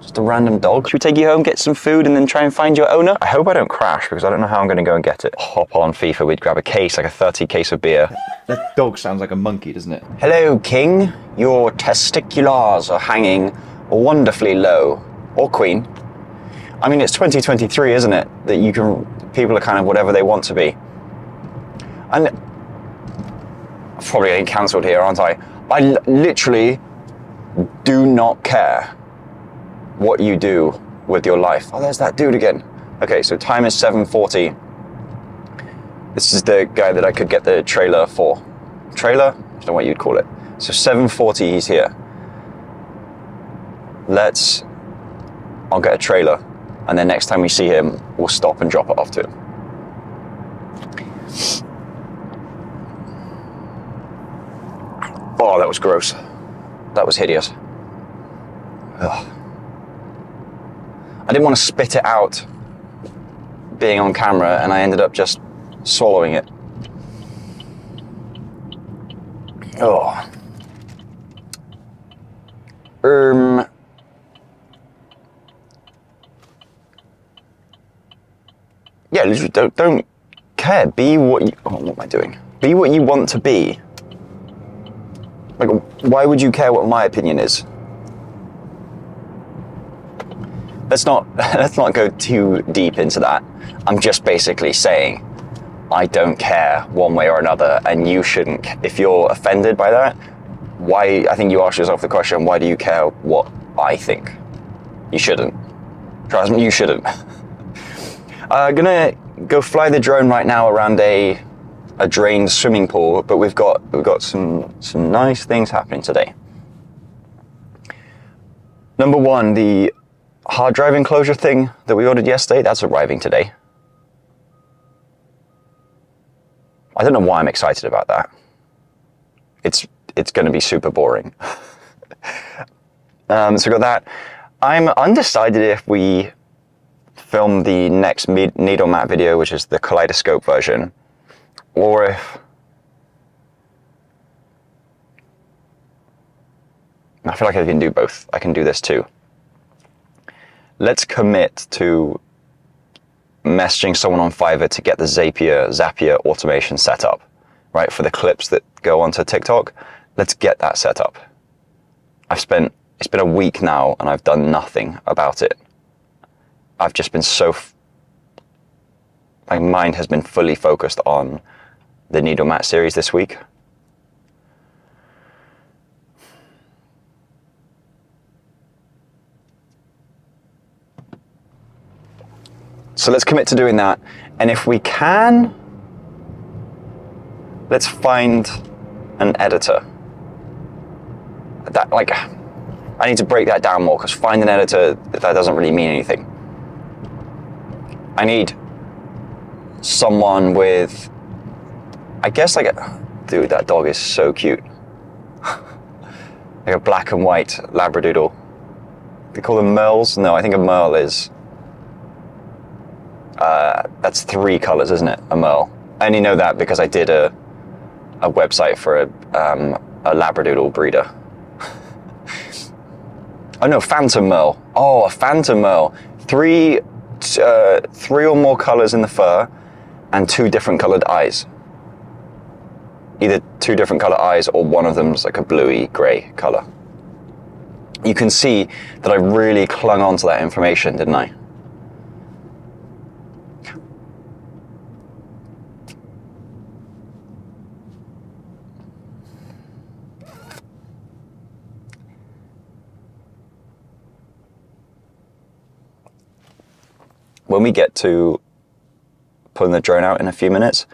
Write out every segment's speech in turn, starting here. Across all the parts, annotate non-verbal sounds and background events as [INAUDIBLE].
Just a random dog. Should we take you home, get some food, and then try and find your owner? I hope I don't crash because I don't know how I'm going to go and get it. Hop on FIFA, we'd grab a case, like a 30 case of beer. That dog sounds like a monkey, doesn't it? Hello, King. Your testiculars are hanging wonderfully low. Or Queen. I mean, it's 2023, isn't it? That you can, people are kind of whatever they want to be. And I'm probably getting cancelled here, aren't I? I l- literally do not care what you do with your life. Oh, there's that dude again. Okay, so time is 7:40. This is the guy that I could get the trailer for. Trailer? I don't know what you'd call it. So 7:40, he's here. Let's. I'll get a trailer, and then next time we see him, we'll stop and drop it off to him. Oh, that was gross. That was hideous. Ugh. I didn't want to spit it out being on camera, and I ended up just swallowing it. Oh. Um. Yeah, don't don't care. Be what you. Oh, what am I doing? Be what you want to be. Like, why would you care what my opinion is? Let's not [LAUGHS] let's not go too deep into that. I'm just basically saying I don't care one way or another, and you shouldn't. If you're offended by that, why? I think you ask yourself the question: Why do you care what I think? You shouldn't. Trust me, you shouldn't. [LAUGHS] uh, gonna go fly the drone right now around a a drained swimming pool, but we've got we've got some some nice things happening today. Number one, the hard drive enclosure thing that we ordered yesterday, that's arriving today. I don't know why I'm excited about that. It's it's going to be super boring. [LAUGHS] um, so got that. I'm undecided if we film the next needle mat video, which is the kaleidoscope version, or if I feel like I can do both. I can do this too. Let's commit to messaging someone on Fiverr to get the Zapier Zapier automation set up, right? For the clips that go onto TikTok. Let's get that set up. I've spent it's been a week now and I've done nothing about it. I've just been so my mind has been fully focused on the Needle Mat series this week. So let's commit to doing that. And if we can, let's find an editor. That like I need to break that down more because find an editor that doesn't really mean anything. I need someone with I guess like a dude, that dog is so cute. [LAUGHS] like a black and white Labradoodle. They call them merles? No, I think a merle is uh, that's three colors, isn't it? A merle. I only know that because I did a a website for a um, a Labradoodle breeder. [LAUGHS] oh no, phantom merle. Oh, a phantom merle. Three uh, three or more colors in the fur, and two different colored eyes. Either two different color eyes or one of them's like a bluey gray color. You can see that I really clung on to that information, didn't I? When we get to putting the drone out in a few minutes,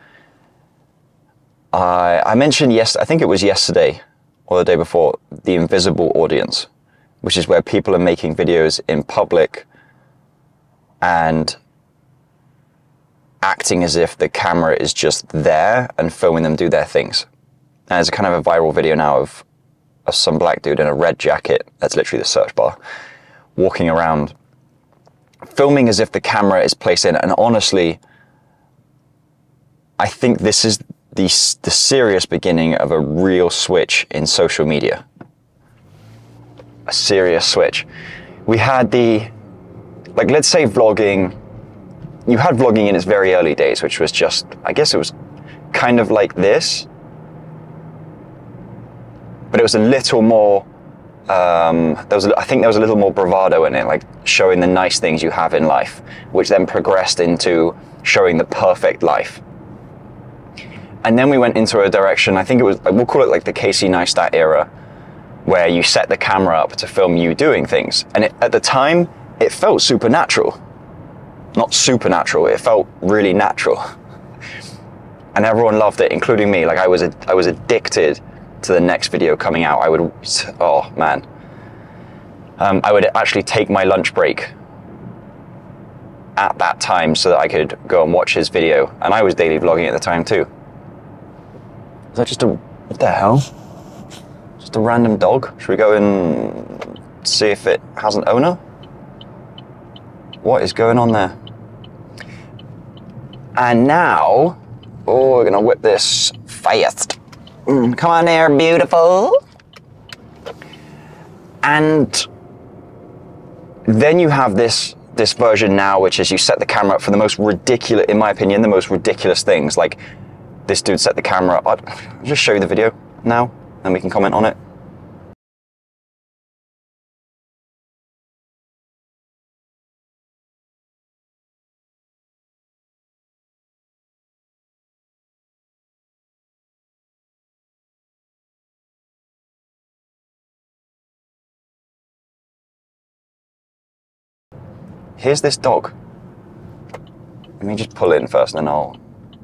I, I mentioned yes, I think it was yesterday or the day before, the invisible audience, which is where people are making videos in public and acting as if the camera is just there and filming them do their things. And there's a kind of a viral video now of, of some black dude in a red jacket, that's literally the search bar, walking around filming as if the camera is placed in. And honestly, I think this is the, the serious beginning of a real switch in social media. A serious switch. we had the, like, let's say vlogging, you had vlogging in its very early days, which was just, I guess it was kind of like this, but it was a little more. Um, there was, I think, there was a little more bravado in it, like showing the nice things you have in life, which then progressed into showing the perfect life. And then we went into a direction. I think it was, we'll call it like the Casey Neistat era, where you set the camera up to film you doing things. And it, at the time, it felt supernatural. Not supernatural. It felt really natural. And everyone loved it, including me. Like I was, a, I was addicted to the next video coming out, I would, oh man, um, I would actually take my lunch break at that time so that I could go and watch his video. And I was daily vlogging at the time too. Is that just a, what the hell? Just a random dog? Should we go and see if it has an owner? What is going on there? And now, oh, we're gonna whip this fast. Mm, come on there, beautiful. And then you have this this version now, which is you set the camera up for the most ridiculous, in my opinion, the most ridiculous things. Like this dude set the camera up. I'll just show you the video now, and we can comment on it. Here's this dog. Let me just pull in first and then I'll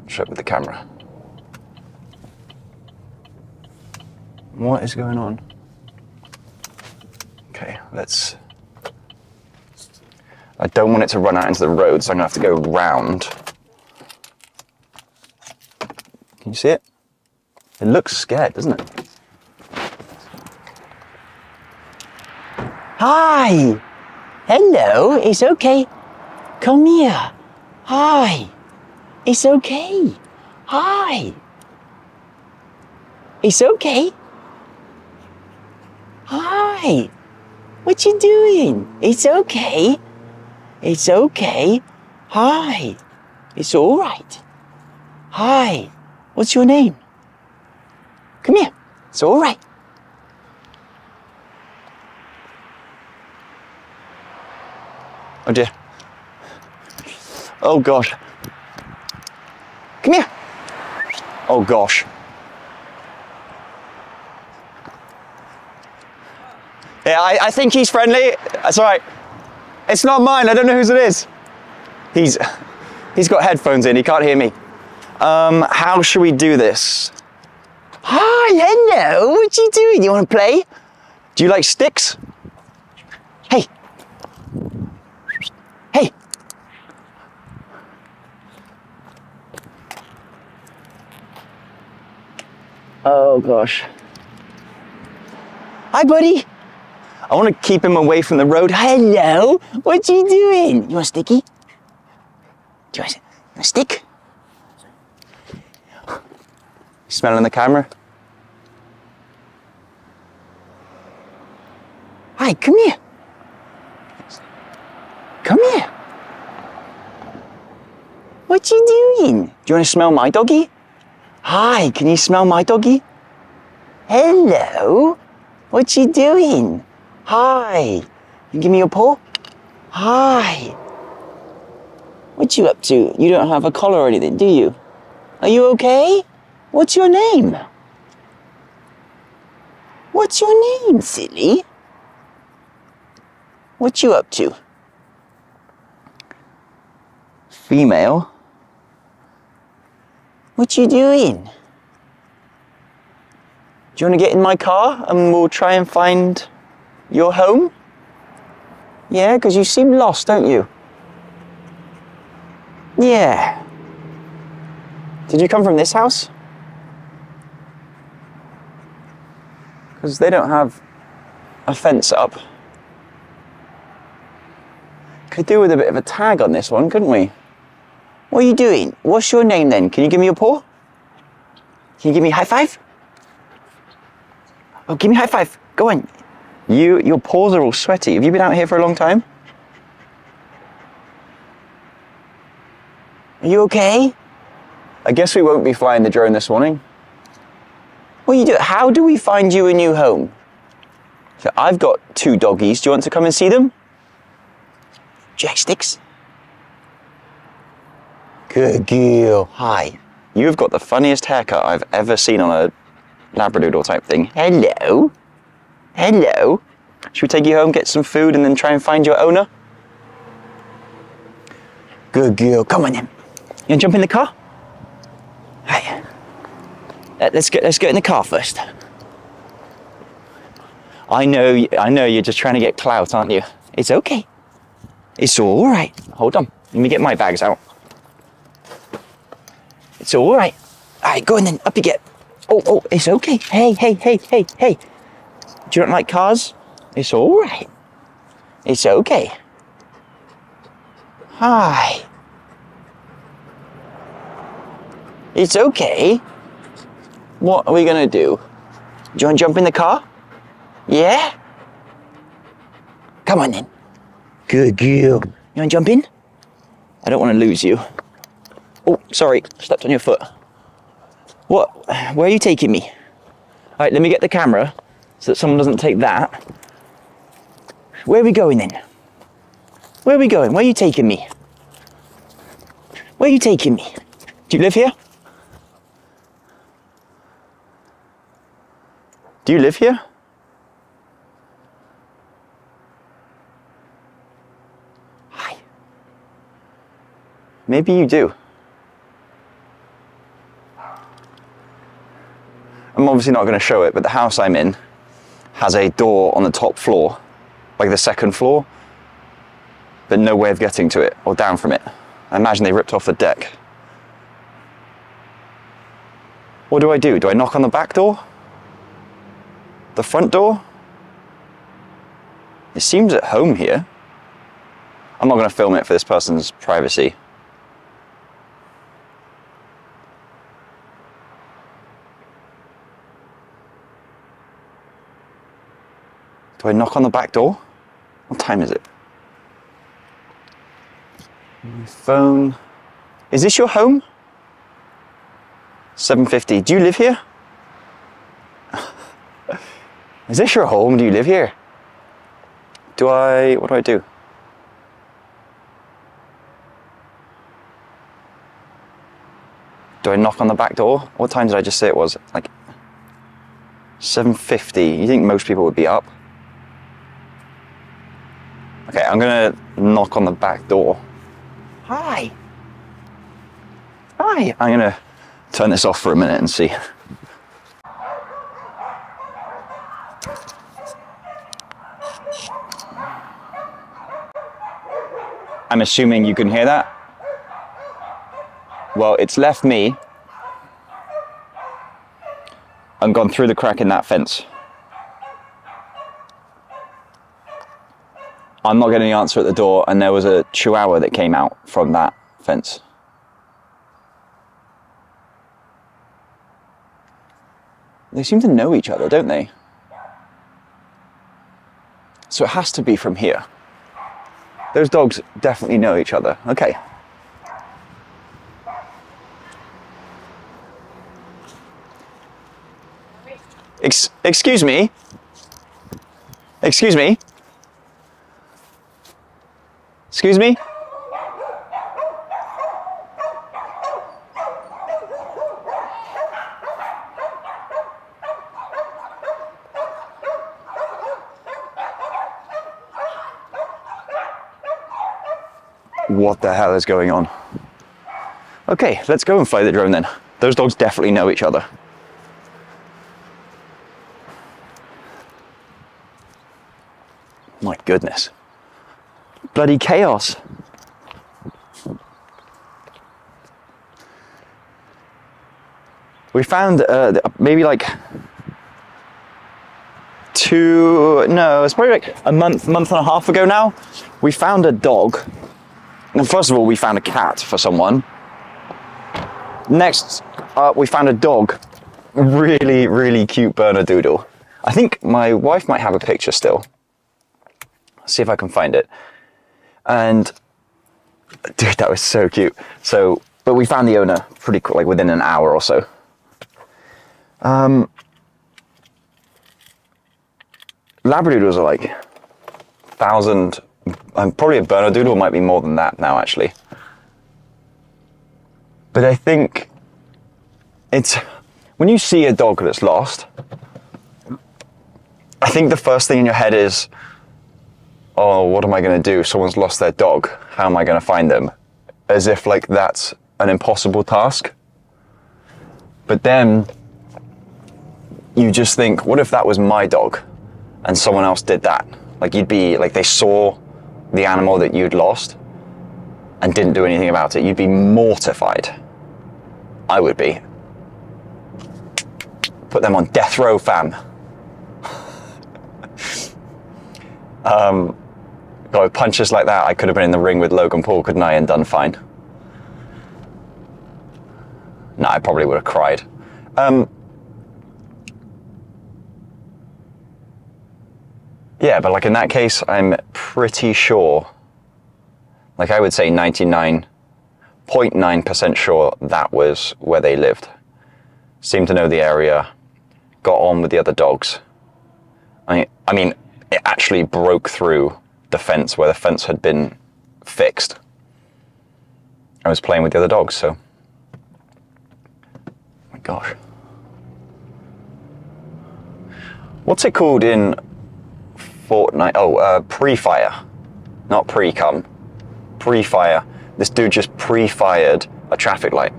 it with the camera. What is going on? Okay, let's. I don't want it to run out into the road, so I'm gonna have to go round. Can you see it? It looks scared, doesn't it? Hi! Hello, it's okay. Come here. Hi. It's okay. Hi. It's okay. Hi. What you doing? It's okay. It's okay. Hi. It's all right. Hi. What's your name? Come here. It's all right. Oh dear. Oh gosh. Come here. Oh gosh. Yeah, I, I think he's friendly. That's all right. It's not mine. I don't know whose it is. He's he's got headphones in. He can't hear me. Um, how should we do this? Hi, hello. What are you doing? You want to play? Do you like sticks? Oh gosh. Hi, buddy. I want to keep him away from the road. Hello. What you doing? You want sticky? Do you want a, stick? Smelling the camera? Hi, come here. Come here. What you doing? Do you want to smell my doggy? Hi, can you smell my doggy? Hello. What you doing? Hi. You give me your paw? Hi. What you up to? You don't have a collar or anything, do you? Are you okay? What's your name? What's your name, silly? What you up to? Female. What you doing? Do you want to get in my car and we'll try and find your home? Yeah, because you seem lost, don't you? Yeah. Did you come from this house? Because they don't have a fence up. Could do with a bit of a tag on this one, couldn't we? What are you doing? What's your name then? Can you give me your paw? Can you give me a high five? Oh, give me a high five. Go on. You, your paws are all sweaty. Have you been out here for a long time? Are you okay? I guess we won't be flying the drone this morning. What are you do? How do we find you a new home? So I've got two doggies. Do you want to come and see them? Joysticks. Good girl. Hi. You've got the funniest haircut I've ever seen on a Labradoodle type thing. Hello. Hello. Should we take you home, get some food, and then try and find your owner? Good girl. Come on then. You want to jump in the car? Hi. Uh, Let's get let's get in the car first. I know, I know you're just trying to get clout, aren't you? It's okay. It's all right. Hold on. Let me get my bags out. It's all right. All right, go on then. Up you get. Oh, oh, it's okay. Hey, hey, hey, hey, hey. Do you not like cars? It's all right. It's okay. Hi. It's okay. What are we gonna do? Do you want to jump in the car? Yeah? Come on then. Good girl. You want to jump in? I don't want to lose you. Oh, sorry, stepped on your foot. What? Where are you taking me? All right, let me get the camera so that someone doesn't take that. Where are we going then? Where are we going? Where are you taking me? Where are you taking me? Do you live here? Do you live here? Hi. Maybe you do. I'm obviously not going to show it, but the house I'm in has a door on the top floor, like the second floor, but no way of getting to it or down from it. I imagine they ripped off the deck. What do I do? Do I knock on the back door? The front door? It seems at home here. I'm not going to film it for this person's privacy. Do I knock on the back door? What time is it? My phone. Is this your home? 750. Do you live here? [LAUGHS] is this your home? Do you live here? Do I. What do I do? Do I knock on the back door? What time did I just say it was? Like 7.50. You think most people would be up? Okay, I'm gonna knock on the back door. Hi. Hi. I'm gonna turn this off for a minute and see. I'm assuming you can hear that. Well, it's left me and gone through the crack in that fence. I'm not getting the answer at the door, and there was a chihuahua that came out from that fence. They seem to know each other, don't they? So it has to be from here. Those dogs definitely know each other. Okay. Ex- excuse me. Excuse me. Excuse me? What the hell is going on? Okay, let's go and fly the drone then. Those dogs definitely know each other. My goodness. Bloody chaos. We found uh, maybe like two, no, it's probably like a month, month and a half ago now. We found a dog. And first of all, we found a cat for someone. Next, uh, we found a dog. Really, really cute Bernedoodle. I think my wife might have a picture still. see if I can find it. And dude, that was so cute. So, but we found the owner pretty quick, like within an hour or so. Um, Labradoodles are like thousand, um, probably a Bernedoodle might be more than that now actually. But I think it's when you see a dog that's lost, I think the first thing in your head is, oh, what am I going to do? Someone's lost their dog. How am I going to find them? As if like that's an impossible task. But then you just think, what if that was my dog and someone else did that? Like you'd be like they saw the animal that you'd lost and didn't do anything about it. You'd be mortified. I would be. Put them on death row, fam. [LAUGHS] um, God, with punches like that, I could have been in the ring with Logan Paul, couldn't I, and done fine. No, I probably would have cried. Um, yeah, but like in that case, I'm pretty sure, like I would say 99.9% sure that was where they lived. Seemed to know the area, got on with the other dogs. I I mean, it actually broke through the fence where the fence had been fixed. I was playing with the other dogs, so. Oh my gosh. What's it called in Fortnite? Oh, uh, pre-fire, not pre-cum. Pre-fire. This dude just pre-fired a traffic light.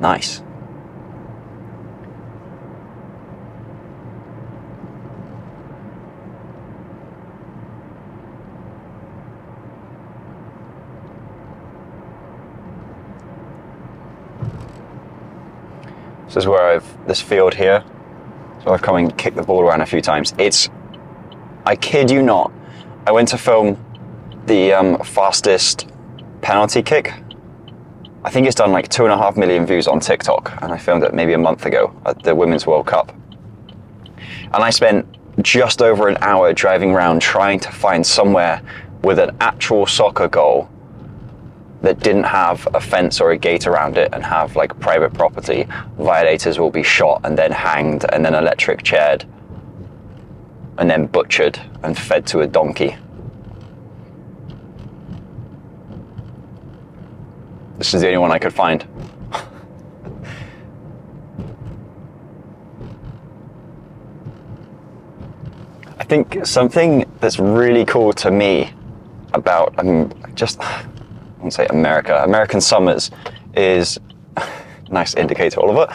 Nice. This is where I've this field here. So I've come and kicked the ball around a few times. It's, I kid you not, I went to film the um, fastest penalty kick. I think it's done like two and a half million views on TikTok, and I filmed it maybe a month ago at the Women's World Cup. And I spent just over an hour driving around trying to find somewhere with an actual soccer goal that didn't have a fence or a gate around it and have like private property, violators will be shot and then hanged and then electric chaired and then butchered and fed to a donkey. This is the only one I could find. [LAUGHS] I think something that's really cool to me about um, just Won't say America, American summers is [LAUGHS] nice indicator, Oliver,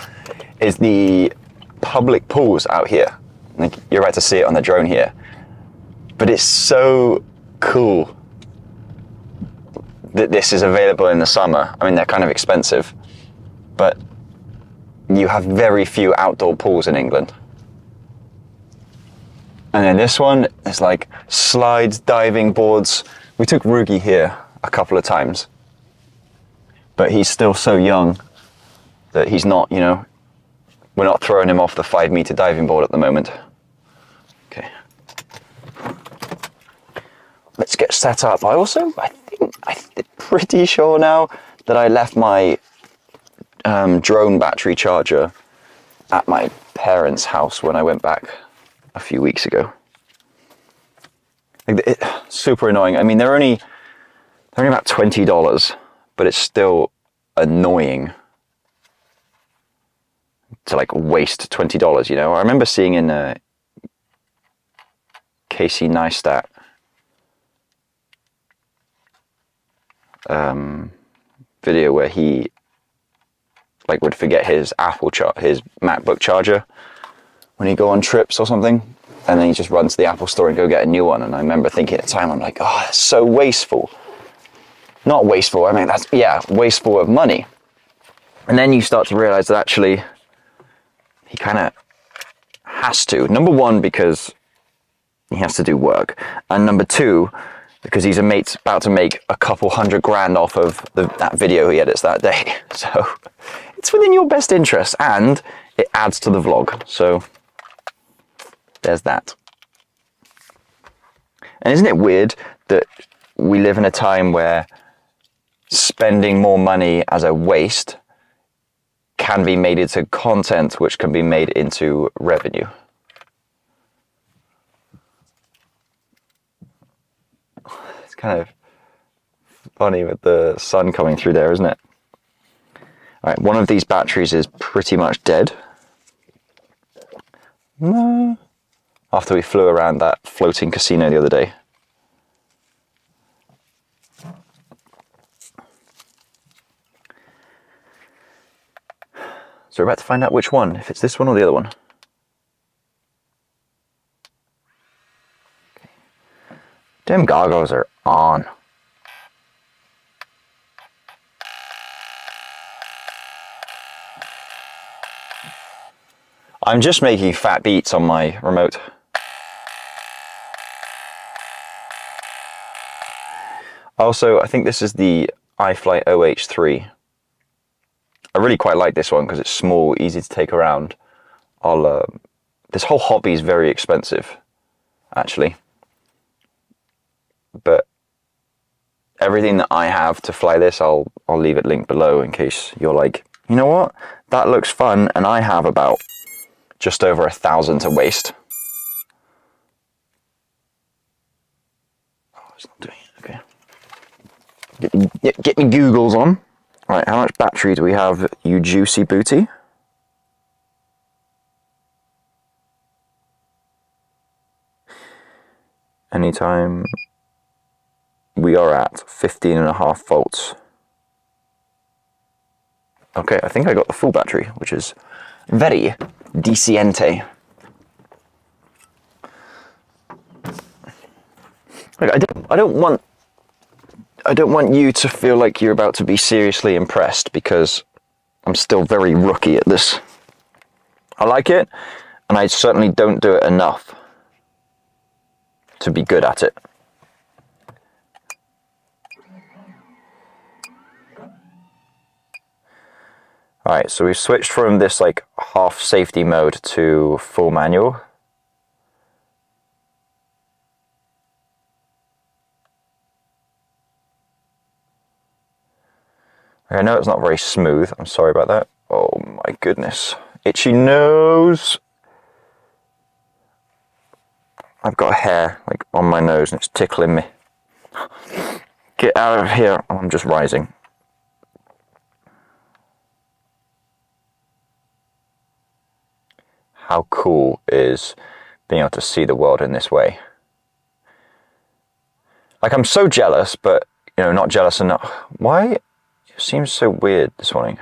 is the public pools out here. Like you're about to see it on the drone here, but it's so cool that this is available in the summer. I mean, they're kind of expensive, but you have very few outdoor pools in England. And then this one is like slides, diving boards. We took Rugi here a couple of times. But he's still so young that he's not, you know, we're not throwing him off the five meter diving board at the moment. Okay. Let's get set up. I also, I think, I'm pretty sure now that I left my um, drone battery charger at my parents' house when I went back a few weeks ago. Like, it, super annoying. I mean, they're only they're only about $20, but it's still annoying to like waste $20, you know? I remember seeing in uh, Casey Neistat um, video where he like would forget his Apple chart, his MacBook charger when he go on trips or something, and then he just runs to the Apple store and go get a new one. And I remember thinking at the time, I'm like, oh, that's so wasteful not wasteful, I mean, that's, yeah, wasteful of money. And then you start to realize that actually he kind of has to. Number one, because he has to do work. And number two, because he's a mate's about to make a couple hundred grand off of the, that video he edits that day. [LAUGHS] So it's within your best interest. And it adds to the vlog. So there's that. And isn't it weird that we live in a time where spending more money as a waste can be made into content which can be made into revenue? It's kind of funny with the sun coming through there, isn't it? All right, one of these batteries is pretty much dead. No. After we flew around that floating casino the other day. So we're about to find out which one, if it's this one or the other one. Damn goggles are on. I'm just making fat beats on my remote. Also, I think this is the iFlight iH3. I really quite like this one because it's small, easy to take around. I'll, uh, this whole hobby is very expensive, actually. But everything that I have to fly this, I'll I'll leave it linked below in case you're like, you know what, that looks fun, and I have about just over a thousand to waste. Oh, it's not doing it. Okay. Get get, get me Googles on. Right, how much battery do we have, you juicy booty? Anytime we are at 15 and a half volts. Okay, I think I got the full battery, which is very decente. Look, I don't, I don't want, I don't want you to feel like you're about to be seriously impressed because I'm still very rookie at this. I like it, and I certainly don't do it enough to be good at it. Alright, so we've switched from this like half safety mode to full manual. I know it's not very smooth, I'm sorry about that. Oh my goodness. Itchy nose! I've got hair like on my nose and it's tickling me. Get out of here, I'm just rising. how cool is being able to see the world in this way. Like I'm so jealous, but you know, not jealous enough. Why? Seems so weird this morning.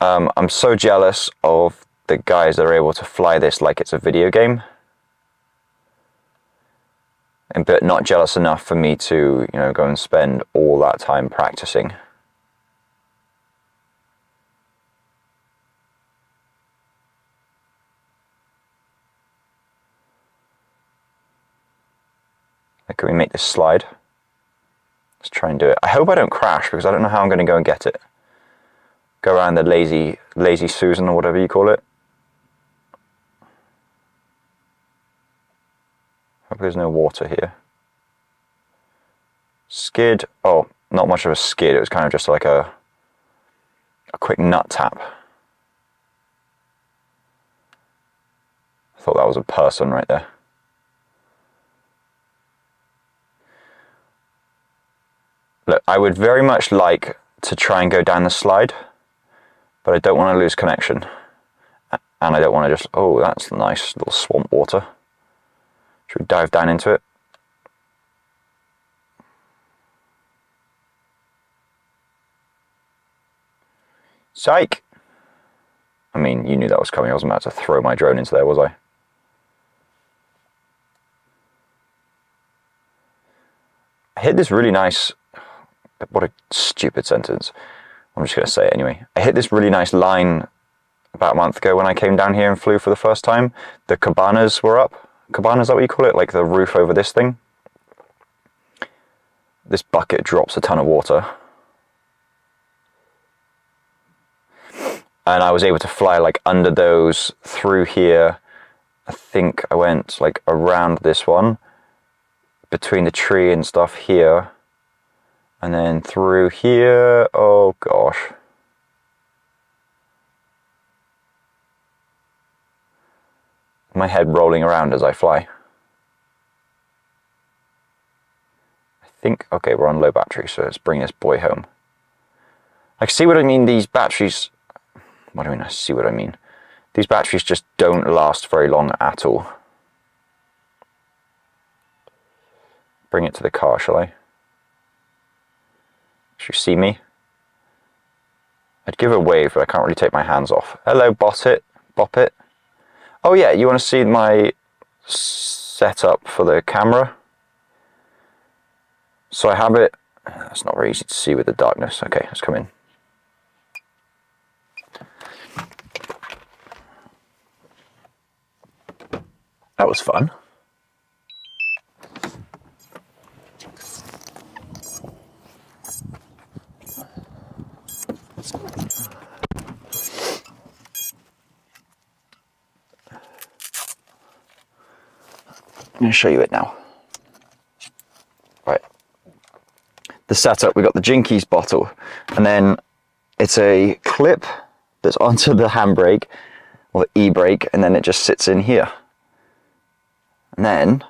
Um, I'm so jealous of the guys that are able to fly this like it's a video game. And but not jealous enough for me to, you know, go and spend all that time practicing. Can we make this slide? Let's try and do it. I hope I don't crash because I don't know how I'm going to go and get it. Go around the lazy, lazy Susan or whatever you call it. Hope there's no water here. Skid. Oh, not much of a skid. It was kind of just like a, a quick nut tap. I thought that was a person right there. Look, I would very much like to try and go down the slide, but I don't want to lose connection. And I don't want to just, oh, that's nice little swamp water. Should we dive down into it? Psych! I mean, you knew that was coming. I wasn't about to throw my drone into there, was I? I hit this really nice what a stupid sentence. I'm just going to say it anyway. I hit this really nice line about a month ago when I came down here and flew for the first time. The cabanas were up. Cabanas, is that what you call it? Like the roof over this thing? This bucket drops a ton of water. and I was able to fly like under those through here. I think I went like around this one between the tree and stuff here and then through here. Oh gosh. My head rolling around as I fly. I think, okay, we're on low battery, so let's bring this boy home. I see what I mean, these batteries, what do I mean, I see what I mean. These batteries just don't last very long at all. Bring it to the car, shall I? You see me? I'd give a wave, but I can't really take my hands off. Hello, bot it, bop it. Oh yeah, you want to see my setup for the camera? So I have it, it's not very easy to see with the darkness. Okay, let's come in. That was fun. I'm going to show you it now. Right. The setup, we've got the Jinkies bottle, and then it's a clip that's onto the handbrake or the e-brake, and then it just sits in here. And then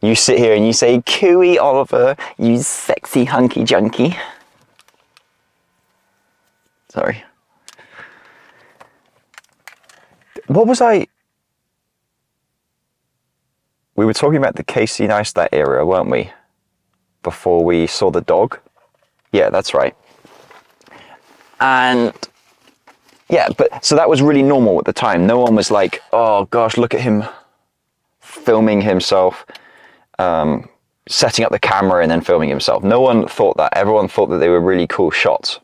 you sit here and you say, Cooey Oliver, you sexy hunky junkie. Sorry. What was I? We were talking about the Casey Neistat area, weren't we? Before we saw the dog. Yeah, that's right. And yeah, but so that was really normal at the time. No one was like, oh gosh, look at him filming himself, um, setting up the camera and then filming himself. No one thought that. Everyone thought that they were really cool shots.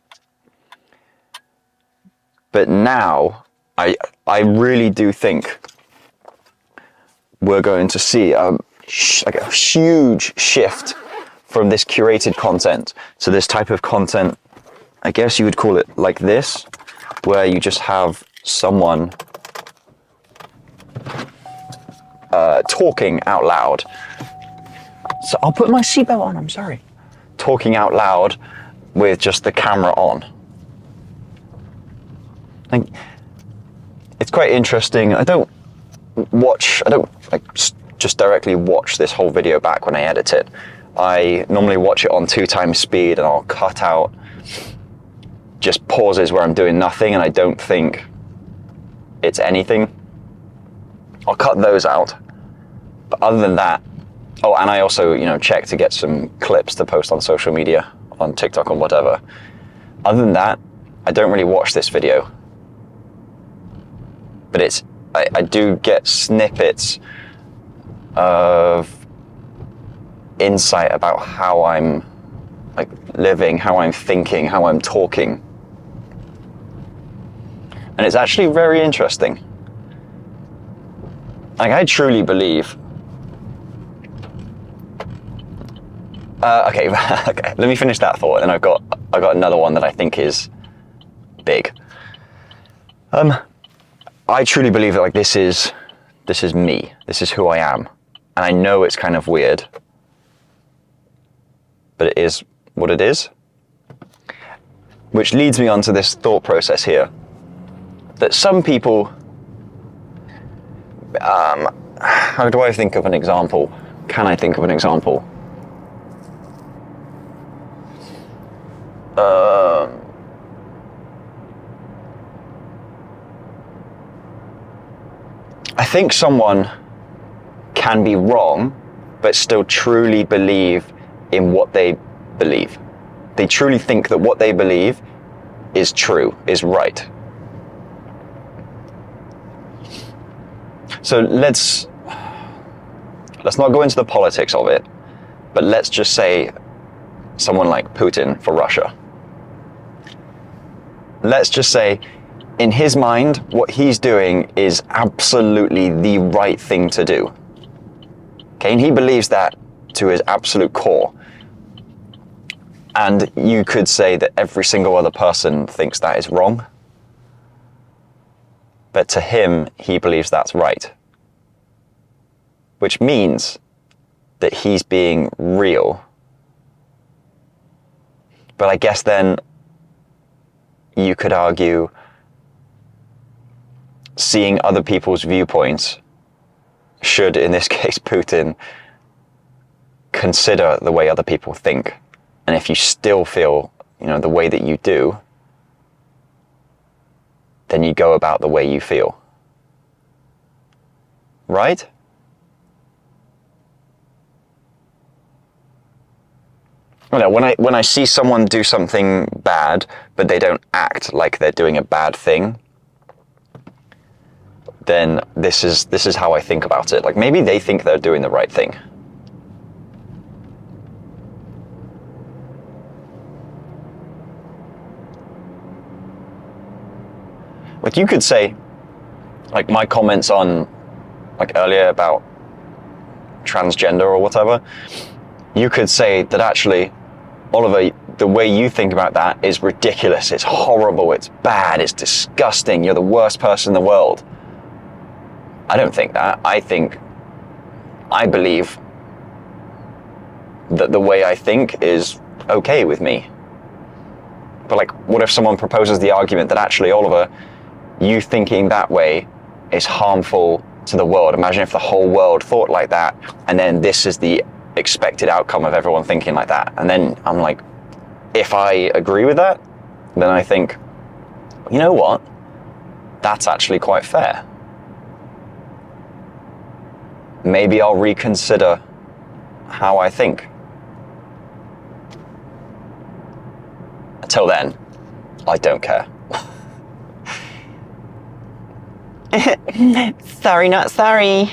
But now, I I really do think we're going to see a, like a huge shift from this curated content to this type of content. I guess you would call it like this, where you just have someone uh, talking out loud. So I'll put my seatbelt on, I'm sorry. Talking out loud with just the camera on. Like, it's quite interesting. I don't watch, I don't like just directly watch this whole video back when I edit it. I normally watch it on two times speed and I'll cut out just pauses where I'm doing nothing and I don't think it's anything. I'll cut those out. But other than that, oh, and I also, you know, check to get some clips to post on social media, on TikTok or whatever. Other than that, I don't really watch this video. But it's I, I do get snippets of insight about how I'm like living, how I'm thinking, how I'm talking. And it's actually very interesting. Like I truly believe. Uh, okay, [LAUGHS] okay. Let me finish that thought, and I've got I've got another one that I think is big. Um, I truly believe that like this is this is me. This is who I am. And I know it's kind of weird. But it is what it is. Which leads me on to this thought process here. That some people um, how do I think of an example? Can I think of an example? Um, I think someone can be wrong, but still truly believe in what they believe. They truly think that what they believe is true, is right. So let's let's not go into the politics of it, but let's just say someone like Putin for Russia. Let's just say in his mind, what he's doing is absolutely the right thing to do. Okay, and he believes that to his absolute core. And you could say that every single other person thinks that is wrong. But to him, he believes that's right. Which means that he's being real. But I guess then you could argue seeing other people's viewpoints should, in this [LAUGHS] case, Putin consider the way other people think. And if you still feel, you know, the way that you do, then you go about the way you feel. Right? You know, when I when I see someone do something bad, but they don't act like they're doing a bad thing, then this is this is how I think about it. Like maybe they think they're doing the right thing. Like you could say, like my comments on, like earlier about transgender or whatever, you could say that actually, Oliver, the way you think about that is ridiculous. It's horrible. It's bad. It's disgusting. You're the worst person in the world. I don't think that. I think, I believe that the way I think is okay with me. But like, what if someone proposes the argument that actually, Oliver, you thinking that way is harmful to the world. Imagine if the whole world thought like that, and then this is the expected outcome of everyone thinking like that. And then I'm like, if I agree with that, then I think, you know what? That's actually quite fair. Maybe I'll reconsider how I think. Until then, I don't care. [LAUGHS] sorry, not sorry.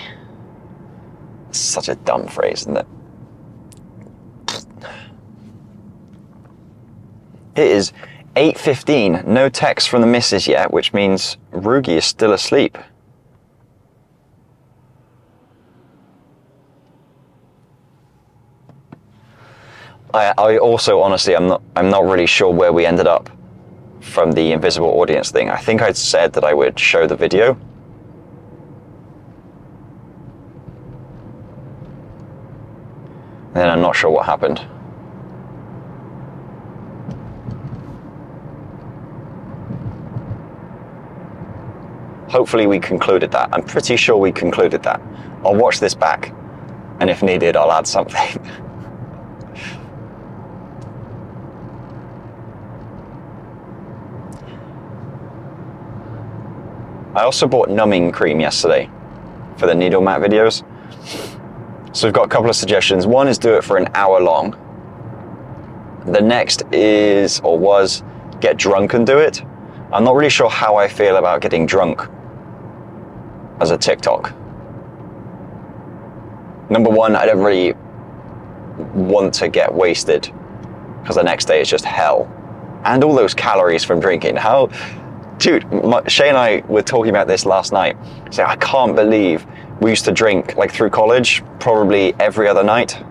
Such a dumb phrase, isn't it? It is 8.15, no text from the missus yet, which means Rugi is still asleep. I, I also honestly I'm not I'm not really sure where we ended up from the invisible audience thing. I think I said that I would show the video. Then I'm not sure what happened. Hopefully we concluded that. I'm pretty sure we concluded that. I'll watch this back, and if needed, I'll add something. [LAUGHS] I also bought numbing cream yesterday for the needle mat videos. So we've got a couple of suggestions. One is do it for an hour long. The next is, or was, get drunk and do it. I'm not really sure how I feel about getting drunk as a TikTok. Number one, I don't really want to get wasted because the next day is just hell. And all those calories from drinking. How, dude, Shay and I were talking about this last night. So I can't believe we used to drink like through college, probably every other night.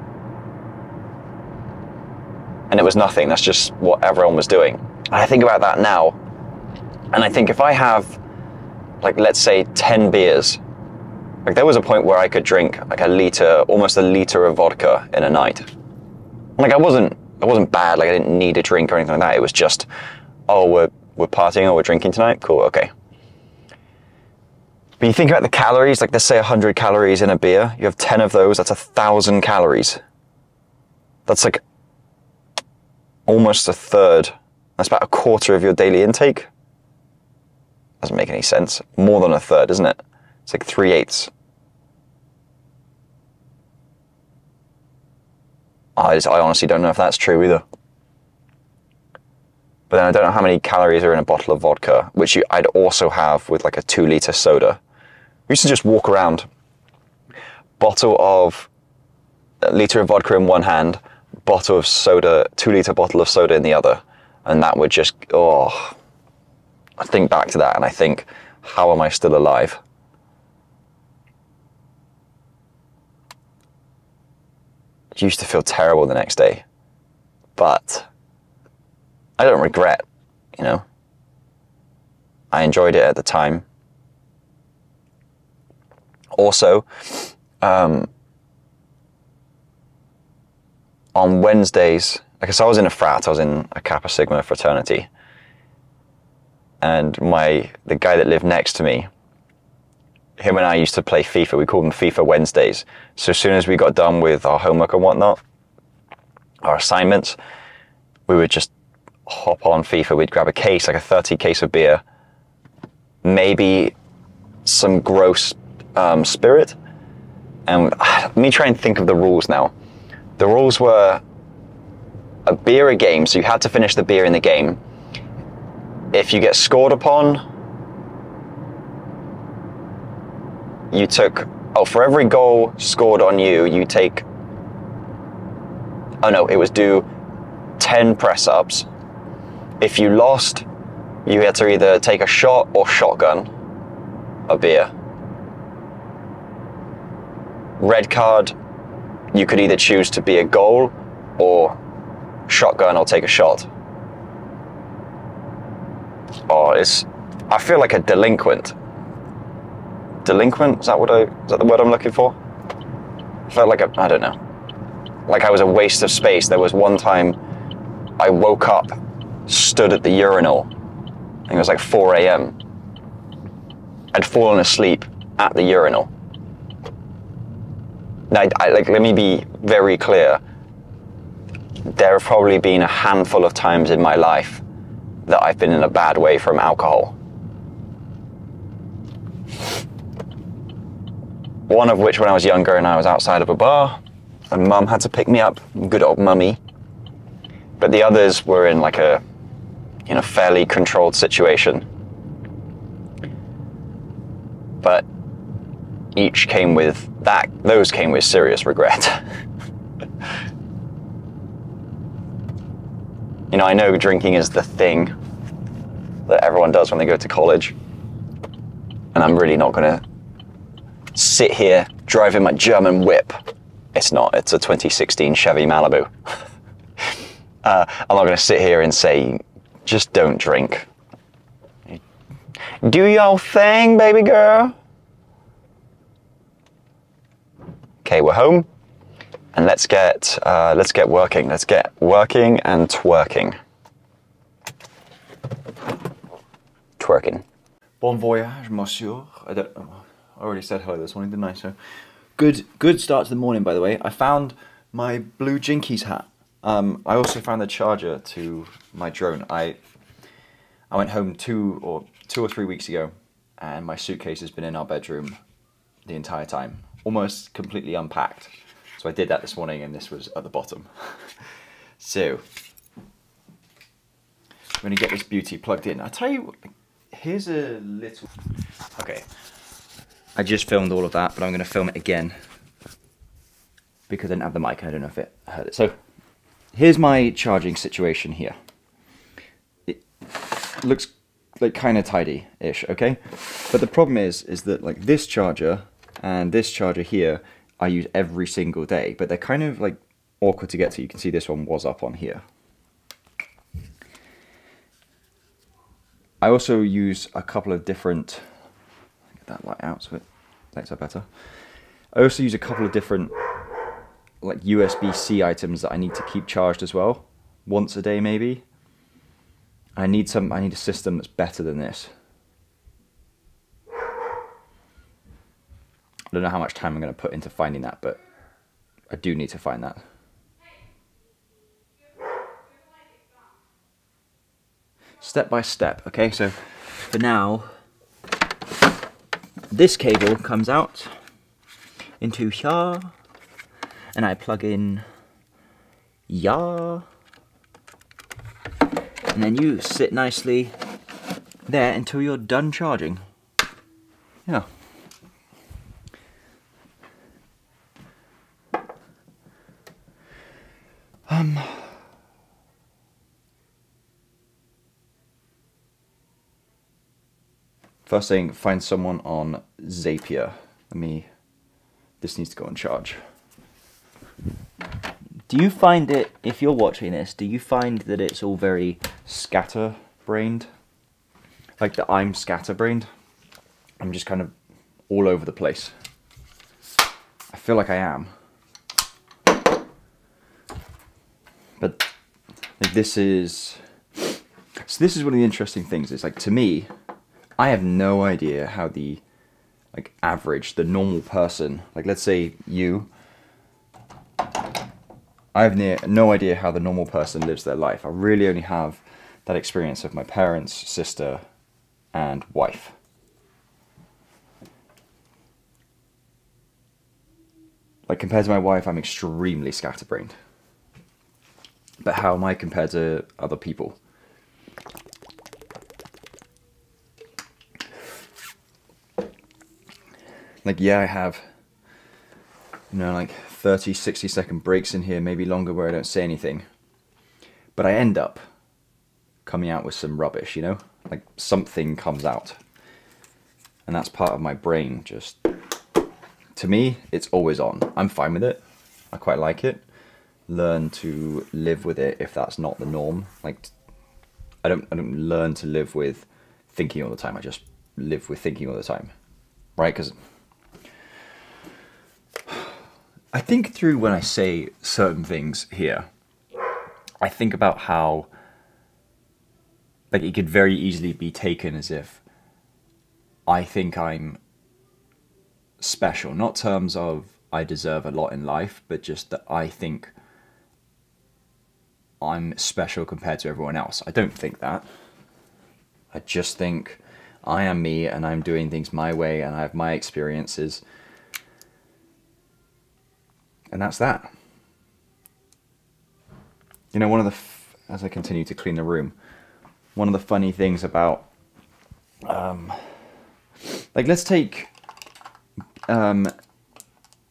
And it was nothing. That's just what everyone was doing. And I think about that now. And I think if I have, like, let's say 10 beers, like, there was a point where I could drink like a liter, almost a liter of vodka in a night. Like, I wasn't, I wasn't bad. Like, I didn't need a drink or anything like that. It was just, oh, we're, we're partying or we're drinking tonight. Cool. Okay. But you think about the calories, like let's say 100 calories in a beer, you have 10 of those, that's a thousand calories. That's like almost a third. That's about a quarter of your daily intake. Doesn't make any sense. More than a third, isn't it? It's like three eighths. I, just, I honestly don't know if that's true either. But then I don't know how many calories are in a bottle of vodka, which you, I'd also have with like a two liter soda. We used to just walk around, bottle of a liter of vodka in one hand, bottle of soda, two liter bottle of soda in the other, and that would just oh. I think back to that and I think, how am I still alive? It used to feel terrible the next day, but I don't regret, you know. I enjoyed it at the time. Also, um, on Wednesdays, because I was in a frat, I was in a Kappa Sigma fraternity, and my the guy that lived next to me, him and I used to play FIFA. We called them FIFA Wednesdays. So as soon as we got done with our homework and whatnot, our assignments, we would just hop on FIFA. We'd grab a case, like a 30 case of beer, maybe some gross um, spirit, and let me try and think of the rules now. The rules were a beer a game, so you had to finish the beer in the game. If you get scored upon, you took oh for every goal scored on you, you take oh no, it was do 10 press ups. If you lost, you had to either take a shot or shotgun a beer. Red card, you could either choose to be a goal or shotgun or take a shot. Oh, it's. I feel like a delinquent. Delinquent? Is that what I? Is that the word I'm looking for? I felt like a. I don't know. Like I was a waste of space. There was one time I woke up, stood at the urinal. I think it was like 4 a.m. I'd fallen asleep at the urinal. Now, I, like, let me be very clear. There have probably been a handful of times in my life that I've been in a bad way from alcohol. One of which when I was younger and I was outside of a bar, and mum had to pick me up, good old mummy. But the others were in like a, you a fairly controlled situation. But each came with that, those came with serious regret. [LAUGHS] you know, I know drinking is the thing that everyone does when they go to college. And I'm really not going to sit here driving my German whip. It's not, it's a 2016 Chevy Malibu. [LAUGHS] uh, I'm not going to sit here and say, just don't drink. Do your thing, baby girl. Okay, we're home, and let's get uh, let's get working. Let's get working and twerking. Twerking. Bon voyage, monsieur. I don't. I already said hello this morning, didn't I? So, good, good start to the morning. By the way, I found my blue Jinkies hat. Um, I also found the charger to my drone. I I went home two or two or three weeks ago, and my suitcase has been in our bedroom the entire time, almost completely unpacked. So I did that this morning, and this was at the bottom. [LAUGHS] so I'm gonna get this beauty plugged in. I tell you, what, here's a little. Okay, I just filmed all of that, but I'm gonna film it again because I didn't have the mic. I don't know if it heard it. So here's my charging situation here. It looks like kind of tidy-ish, okay? But the problem is, is that like this charger and this charger here, I use every single day, but they're kind of like awkward to get to. You can see this one was up on here. I also use a couple of different, get that light out so it lights up better. I also use a couple of different like USB-C items that I need to keep charged as well, once a day maybe. I need some. I need a system that's better than this. I don't know how much time I'm going to put into finding that, but I do need to find that. Step by step, okay? So for now, this cable comes out into here, and I plug in yeah and then you sit nicely there until you're done charging. Yeah. Um. First thing, find someone on Zapier. Let me. This needs to go on charge. Do you find it, if you're watching this, do you find that it's all very scatterbrained? Like that I'm scatterbrained? I'm just kind of all over the place. I feel like I am. But like this is so this is one of the interesting things. It's like to me, I have no idea how the like average, the normal person, like let's say you, I have near, no idea how the normal person lives their life. I really only have that experience of my parents, sister, and wife. Like compared to my wife, I'm extremely scatterbrained. But how am I compared to other people? Like, yeah, I have, you know, like 30, 60 second breaks in here, maybe longer where I don't say anything. But I end up coming out with some rubbish, you know? Like something comes out. And that's part of my brain just to me, it's always on. I'm fine with it. I quite like it. Learn to live with it if that's not the norm. Like I don't I don't learn to live with thinking all the time. I just live with thinking all the time. Right? Cuz I think through when I say certain things here, I think about how like it could very easily be taken as if I think I'm special, not terms of I deserve a lot in life, but just that I think I'm special compared to everyone else. I don't think that. I just think I am me and I'm doing things my way and I have my experiences and that's that. You know, one of the, as I continue to clean the room, one of the funny things about, um, like, let's take, um,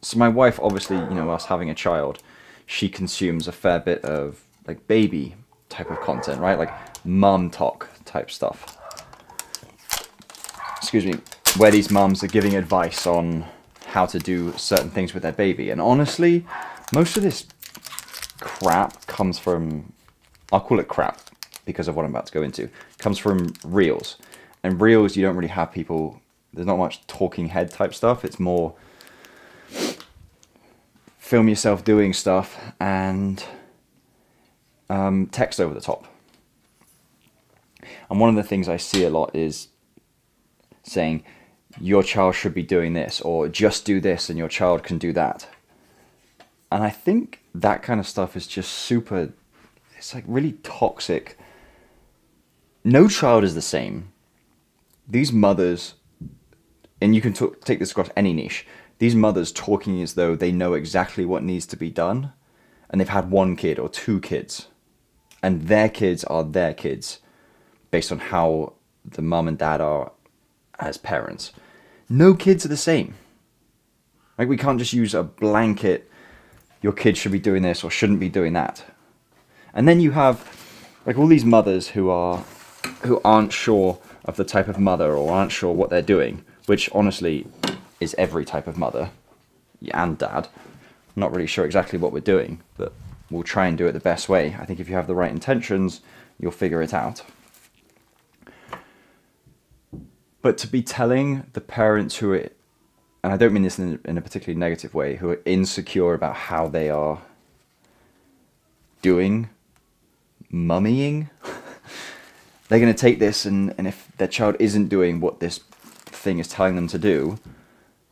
so my wife, obviously, you know, us having a child, she consumes a fair bit of, like, baby type of content, right? Like, mom talk type stuff. Excuse me, where these mums are giving advice on how to do certain things with their baby. And honestly, most of this crap comes from, I'll call it crap because of what I'm about to go into, comes from reels. And reels, you don't really have people, there's not much talking head type stuff. It's more film yourself doing stuff and um, text over the top. And one of the things I see a lot is saying, your child should be doing this or just do this and your child can do that. And I think that kind of stuff is just super, it's like really toxic. No child is the same. These mothers, and you can t- take this across any niche, these mothers talking as though they know exactly what needs to be done and they've had one kid or two kids and their kids are their kids based on how the mum and dad are as parents. No kids are the same. Like we can't just use a blanket. Your kid should be doing this or shouldn't be doing that. And then you have like all these mothers who are who aren't sure of the type of mother or aren't sure what they're doing, which honestly is every type of mother and dad. Not really sure exactly what we're doing, but we'll try and do it the best way. I think if you have the right intentions, you'll figure it out. But to be telling the parents who are, and I don't mean this in, in a particularly negative way, who are insecure about how they are doing mummying, [LAUGHS] they're going to take this and, and if their child isn't doing what this thing is telling them to do,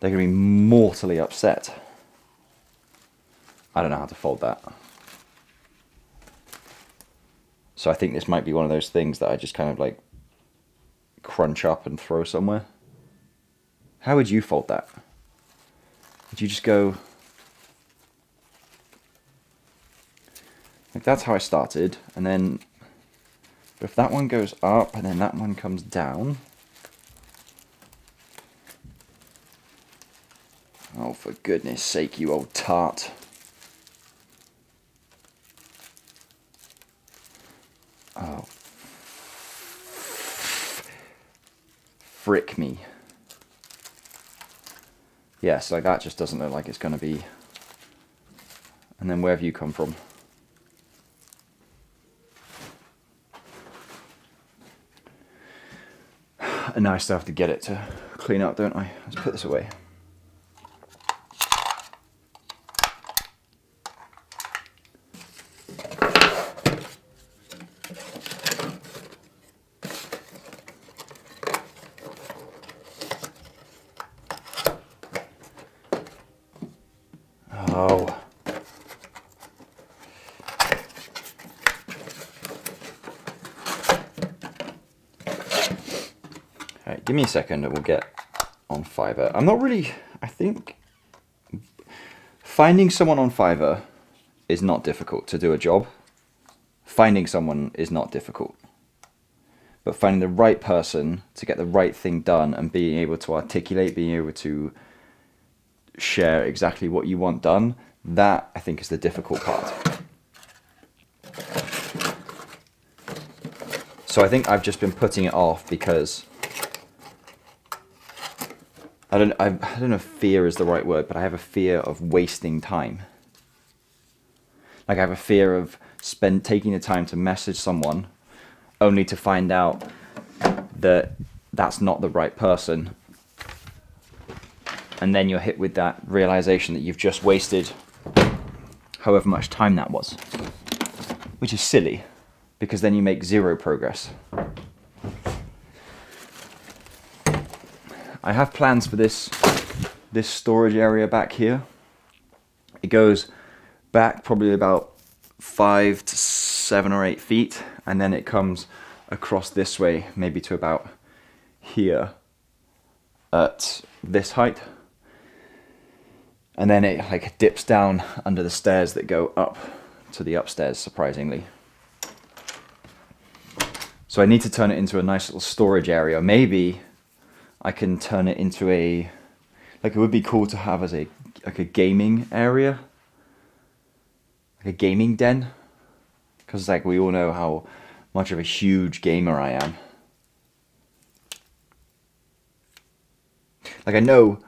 they're going to be mortally upset. I don't know how to fold that. So I think this might be one of those things that I just kind of like crunch up and throw somewhere. How would you fold that? Would you just go like that's how I started, and then if that one goes up and then that one comes down. Oh, for goodness sake, you old tart. Oh, frick me. Yeah, so that just doesn't look like it's going to be and then wherever you come from. [SIGHS] And now I still have to get it to clean up, don't I? Let's put this away. Second and we'll get on Fiverr. I'm not really, I think, finding someone on Fiverr is not difficult to do a job. Finding someone is not difficult. But finding the right person to get the right thing done and being able to articulate, being able to share exactly what you want done, that I think is the difficult part. So I think I've just been putting it off because I don't I, I don't know if fear is the right word, but I have a fear of wasting time. Like I have a fear of spend taking the time to message someone only to find out that that's not the right person and then you're hit with that realization that you've just wasted however much time that was which is silly because then you make zero progress I have plans for this this storage area back here. It goes back probably about five to seven or eight feet and then it comes across this way maybe to about here at this height. And then it like dips down under the stairs that go up to the upstairs surprisingly. So I need to turn it into a nice little storage area. Maybe I can turn it into a like it would be cool to have as a like a gaming area like a gaming den because like we all know how much of a huge gamer I am like I know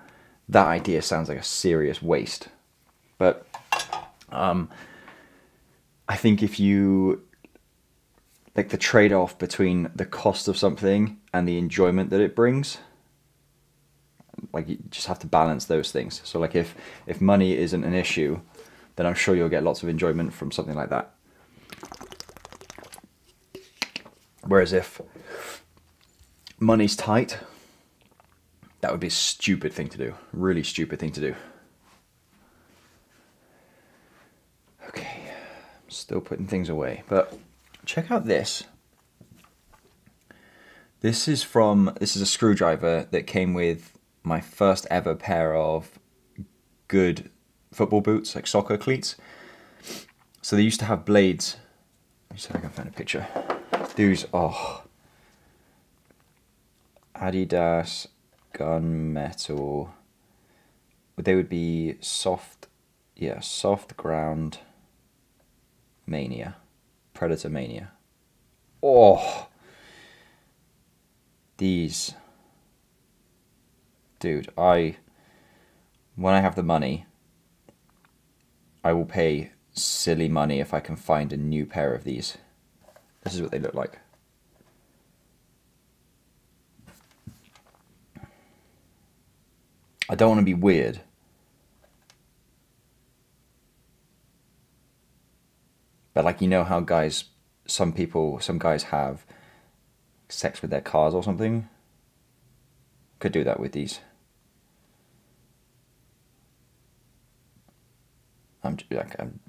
that idea sounds like a serious waste. But um, I think if you like the trade off between the cost of something and the enjoyment that it brings, like you just have to balance those things. So like if if money isn't an issue, then I'm sure you'll get lots of enjoyment from something like that. Whereas if money's tight, that would be a stupid thing to do. Really stupid thing to do. Okay, still putting things away, but check out this. This is from, this is a screwdriver that came with my first ever pair of good football boots, like soccer cleats. So they used to have blades. Let me see if I can find a picture. These, oh. Adidas gunmetal. They would be soft, yeah, soft ground mania, predator mania. Oh, these, dude. I, when I have the money, I will pay silly money if I can find a new pair of these. This is what they look like. I don't want to be weird. But like you know how guys some people some guys have sex with their cars or something? Could do that with these. I'm like I'm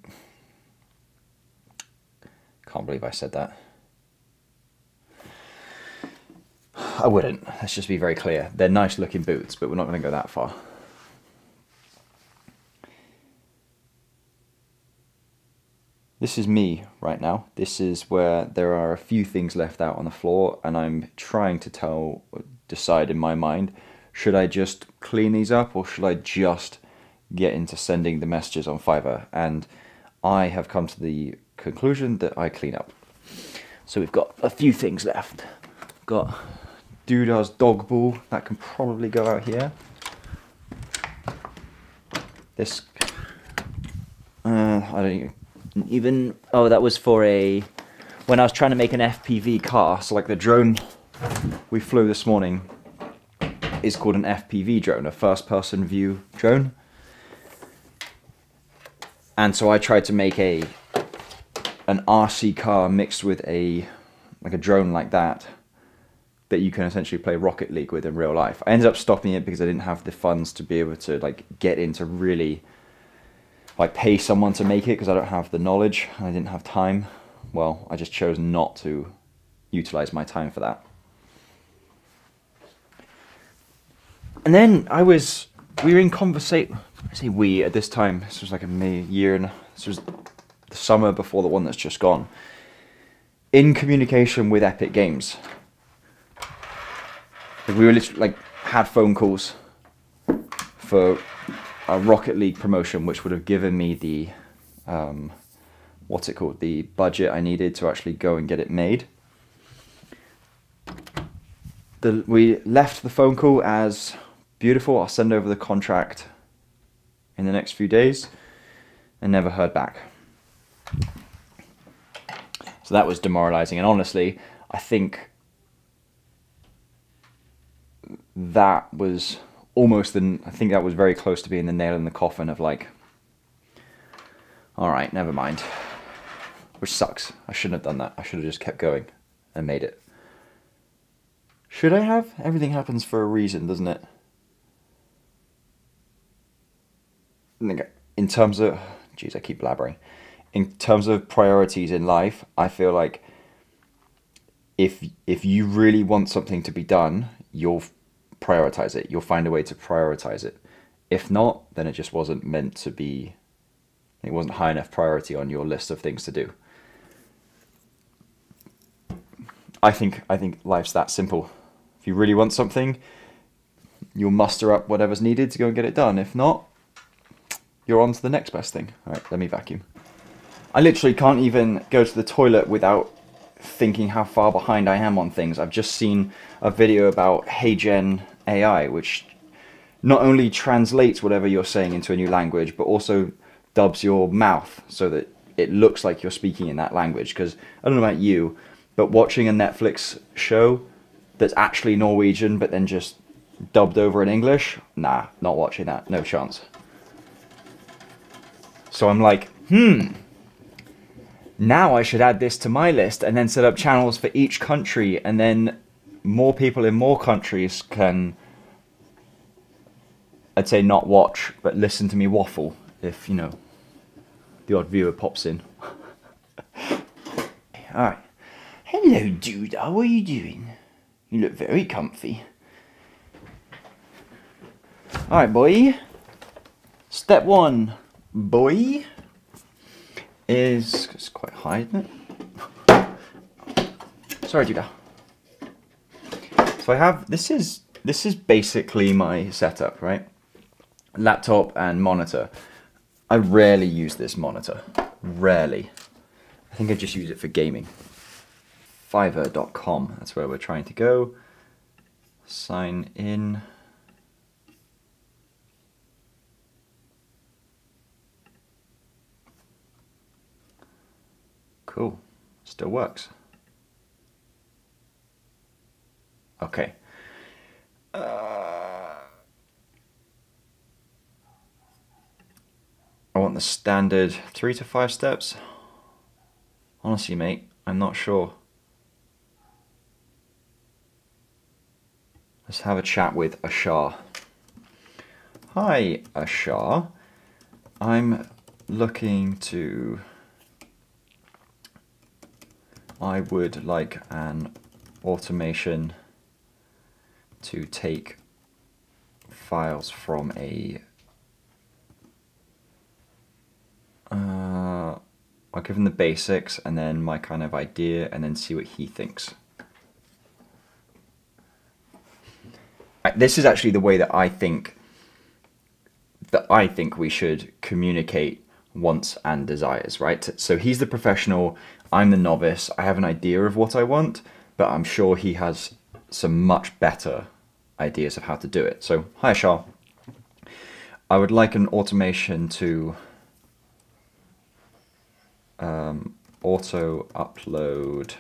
can't believe I said that. I wouldn't. Let's just be very clear. They're nice looking boots, but we're not going to go that far. This is me right now. This is where there are a few things left out on the floor and I'm trying to tell, decide in my mind, should I just clean these up or should I just get into sending the messages on Fiverr? And I have come to the conclusion that I clean up. So we've got a few things left. Got Duda's dog ball. That can probably go out here. This, uh, I don't even. Oh, that was for a. When I was trying to make an FPV car, so like the drone we flew this morning is called an FPV drone, a first person view drone. And so I tried to make a an RC car mixed with a like a drone like that that you can essentially play Rocket League with in real life. I ended up stopping it because I didn't have the funds to be able to like get into really like pay someone to make it because I don't have the knowledge. And I didn't have time. Well, I just chose not to utilize my time for that. And then I was we were in conversation. I say we at this time. This was like a May year and this was the summer before the one that's just gone. In communication with Epic Games, like we were literally like had phone calls for a Rocket League promotion, which would have given me the um, what's it called, the budget I needed to actually go and get it made. The, we left the phone call as beautiful. I'll send over the contract in the next few days, and never heard back. So that was demoralizing. And honestly, I think that was almost the, I think that was very close to being the nail in the coffin of like, all right, never mind. Which sucks. I shouldn't have done that. I should have just kept going and made it. Should I have? Everything happens for a reason, doesn't it? In terms of, geez, I keep blabbering in terms of priorities in life, I feel like if if you really want something to be done, you'll prioritize it. You'll find a way to prioritize it. If not, then it just wasn't meant to be. It wasn't high enough priority on your list of things to do. I think I think life's that simple. If you really want something, you'll muster up whatever's needed to go and get it done. If not, you're on to the next best thing. All right, let me vacuum. I literally can't even go to the toilet without thinking how far behind I am on things. I've just seen a video about HeyGen AI, which not only translates whatever you're saying into a new language, but also dubs your mouth so that it looks like you're speaking in that language. Because I don't know about you, but watching a Netflix show that's actually Norwegian but then just dubbed over in English, nah, not watching that. No chance. So I'm like, hmm, now I should add this to my list and then set up channels for each country and then more people in more countries can I'd say not watch but listen to me waffle if you know the odd viewer pops in. [LAUGHS] Alright. Hello dude, how are you doing? You look very comfy. Alright boy. Step one, boy is it's quite high, isn't it? Sorry, Judah. So I have this is this is basically my setup, right? Laptop and monitor. I rarely use this monitor. Rarely. I think I just use it for gaming. Fiverr.com, that's where we're trying to go. Sign in. Cool. Still works. Okay. Uh, I want the standard three to five steps. Honestly, mate, I'm not sure. Let's have a chat with Ashar. Hi, Ashar. I'm looking to I would like an automation to take files from a uh, I'll give him the basics and then my kind of idea and then see what he thinks. This is actually the way that I think that I think we should communicate wants and desires, right? So he's the professional, I'm the novice. I have an idea of what I want, but I'm sure he has some much better ideas of how to do it. So, hi Shah. I would like an automation to um, auto upload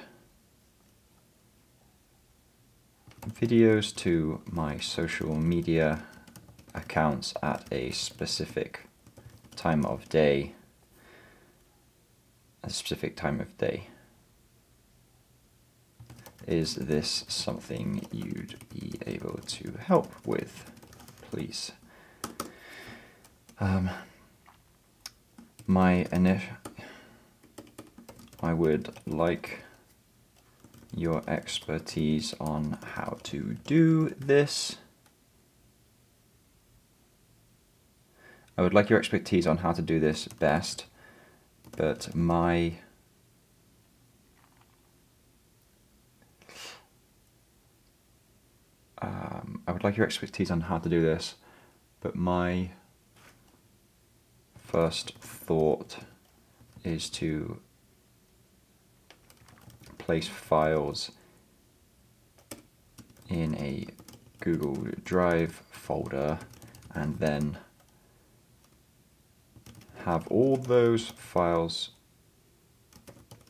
videos to my social media accounts at a specific time of day a specific time of day. Is this something you'd be able to help with? Please. Um, my initial I would like your expertise on how to do this. I would like your expertise on how to do this best, but my um, I would like your expertise on how to do this, but my first thought is to place files in a Google Drive folder and then have all those files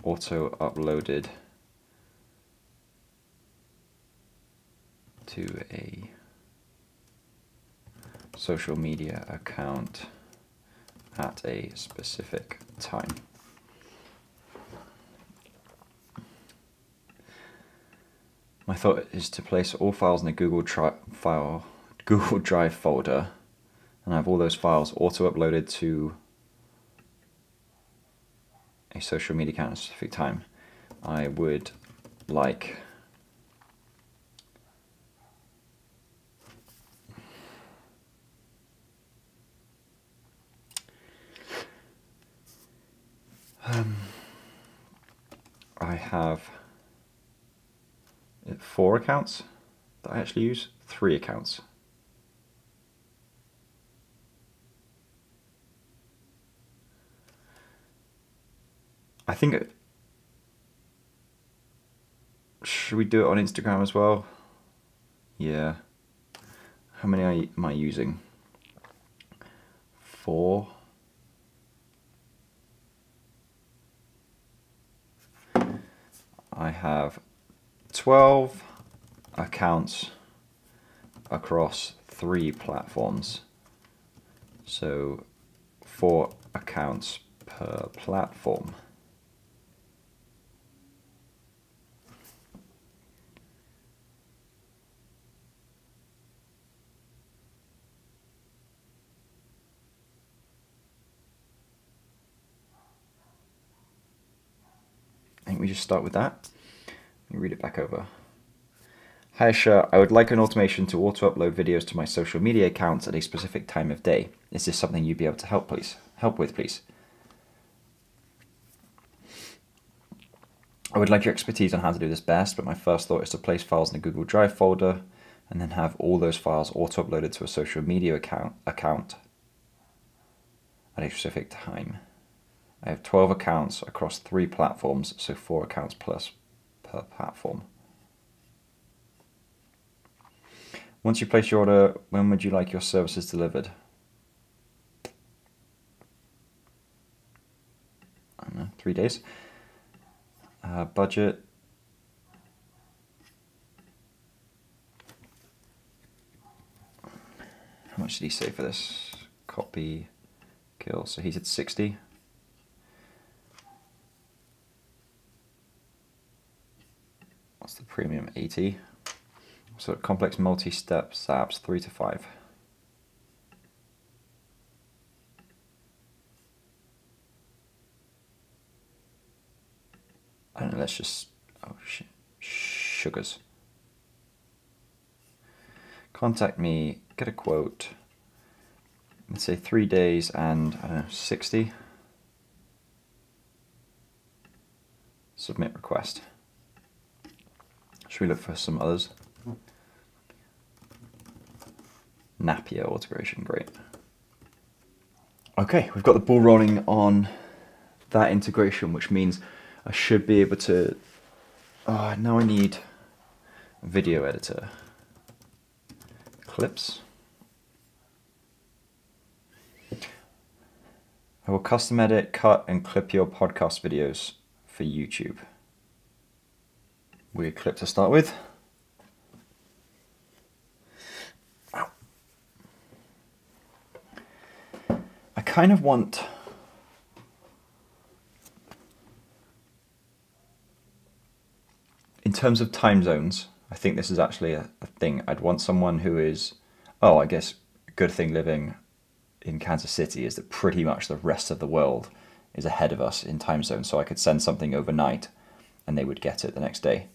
auto uploaded to a social media account at a specific time. My thought is to place all files in a Google file [LAUGHS] Google Drive folder and have all those files auto uploaded to a social media account at a specific time. I would like um, I have four accounts that I actually use, three accounts. I think should we do it on Instagram as well? Yeah. How many am I using? Four. I have 12 accounts across three platforms. So four accounts per platform. Think we just start with that. Let me read it back over. Hi Asher, I would like an automation to auto-upload videos to my social media accounts at a specific time of day. Is this something you'd be able to help please? Help with, please? I would like your expertise on how to do this best, but my first thought is to place files in a Google Drive folder and then have all those files auto-uploaded to a social media account, account at a specific time. I have 12 accounts across three platforms, so four accounts plus per platform. Once you place your order, when would you like your services delivered? Know, three days. Uh, budget. How much did he say for this? Copy, kill. So he said 60. What's the premium? 80. So complex multi-step Zaps, 3 to 5. I don't know, let's just, oh shit, sugars. Contact me, get a quote, let's say three days and, I don't know, 60. Submit request. Should we look for some others? Zapier automation, great. Okay, we've got the ball rolling on that integration, which means I should be able to. Oh, now I need video editor. Clips. I will custom edit, cut, and clip your podcast videos for YouTube. Weird clip to start with. I kind of want in terms of time zones, I think this is actually a, a, thing. I'd want someone who is, oh, I guess good thing living in Kansas City is that pretty much the rest of the world is ahead of us in time zone. So I could send something overnight and they would get it the next day.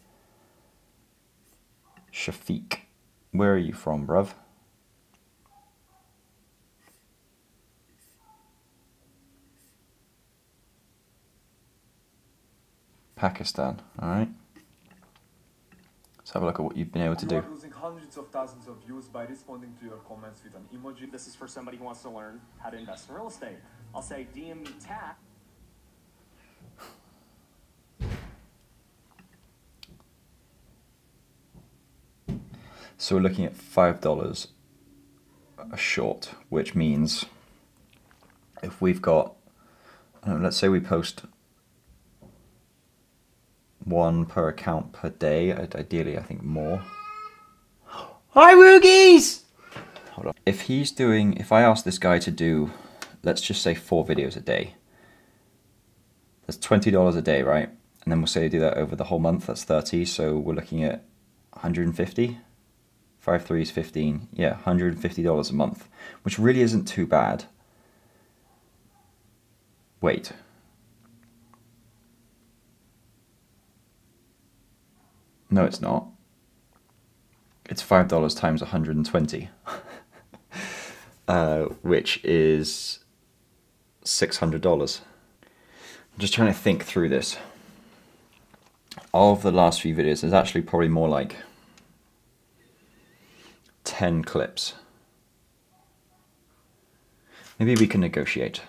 Shafiq, where are you from, bruv? Pakistan, alright. Let's have a look at what you've been able to do. You are losing hundreds of thousands of views by responding to your comments with an emoji. This is for somebody who wants to learn how to invest in real estate. I'll say DM me tap. So we're looking at five dollars a short, which means if we've got, know, let's say we post one per account per day, ideally I think more. Hi Woogies! Hold on. If he's doing, if I ask this guy to do, let's just say four videos a day, that's $20 a day, right? And then we'll say do that over the whole month, that's 30, so we're looking at 150 Five threes, 15. Yeah, $150 a month, which really isn't too bad. Wait. No, it's not. It's $5 times 120, [LAUGHS] uh, which is $600. I'm just trying to think through this. Of the last few videos, there's actually probably more like 10 clips. Maybe we can negotiate.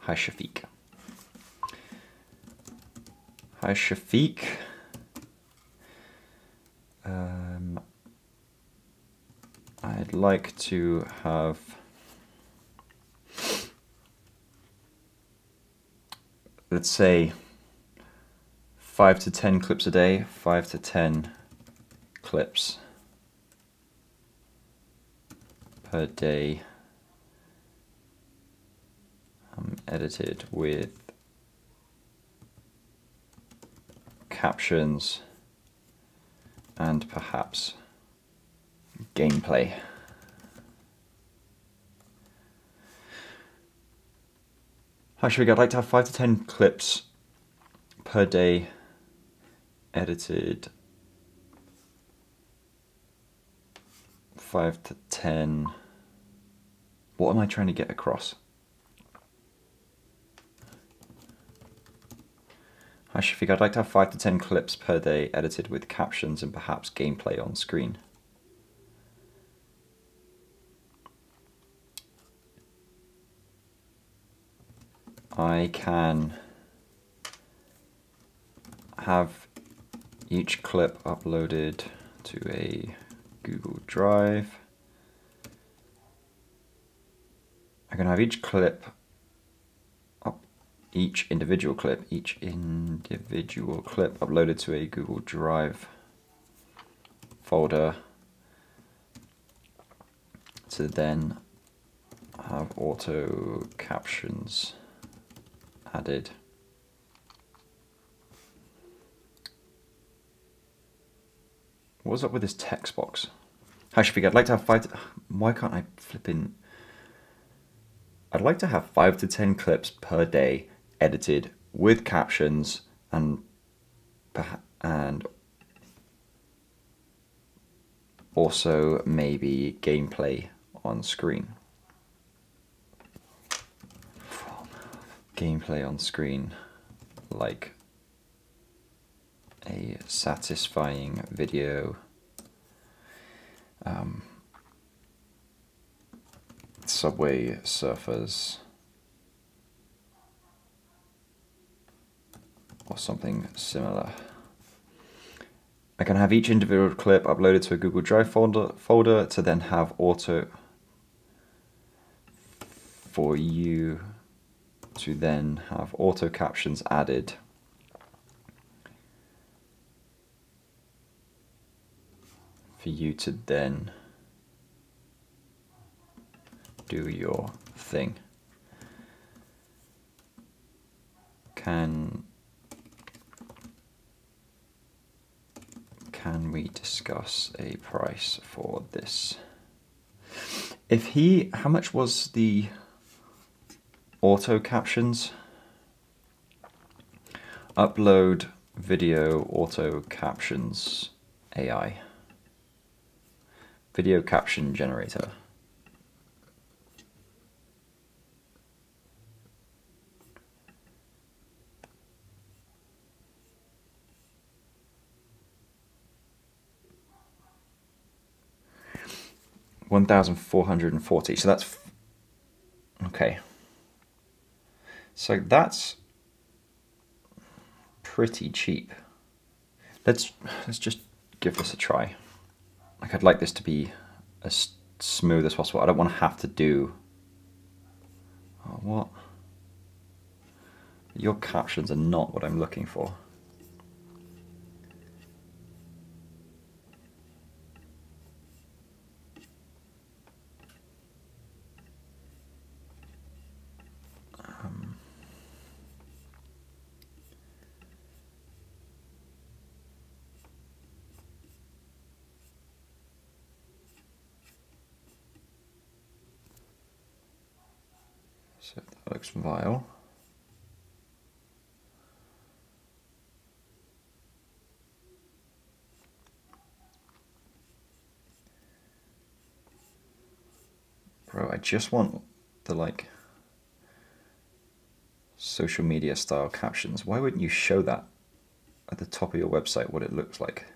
Hi, Shafiq. Hi, Shafiq. Um, I'd like to have let's say five to ten clips a day, five to ten clips per day um, edited with captions and perhaps gameplay. Actually, I'd like to have 5 to 10 clips per day edited 5 to 10. What am I trying to get across? I should think I'd like to have 5 to 10 clips per day edited with captions and perhaps gameplay on screen. I can have each clip uploaded to a Google Drive. I can have each clip up, each individual clip, each individual clip uploaded to a Google Drive folder to then have auto captions added. What's up with this text box? Actually, I'd like to have five. To, [SIGHS] why can't I flip in? I'd like to have five to ten clips per day edited with captions and and also maybe gameplay on screen. Gameplay on screen, like a satisfying video. Um, Subway Surfers or something similar. I can have each individual clip uploaded to a Google Drive folder, folder to then have auto for you to then have auto captions added for you to then do your thing. Can can we discuss a price for this? If he, how much was the auto captions? Upload video auto captions AI. Video caption generator. One thousand four hundred and forty. So that's okay. So that's pretty cheap. Let's let's just give this a try. Like I'd like this to be as smooth as possible. I don't want to have to do. Oh, what? Your captions are not what I'm looking for. Um, So vile. Bro, I just want the like social media style captions. Why wouldn't you show that at the top of your website what it looks like?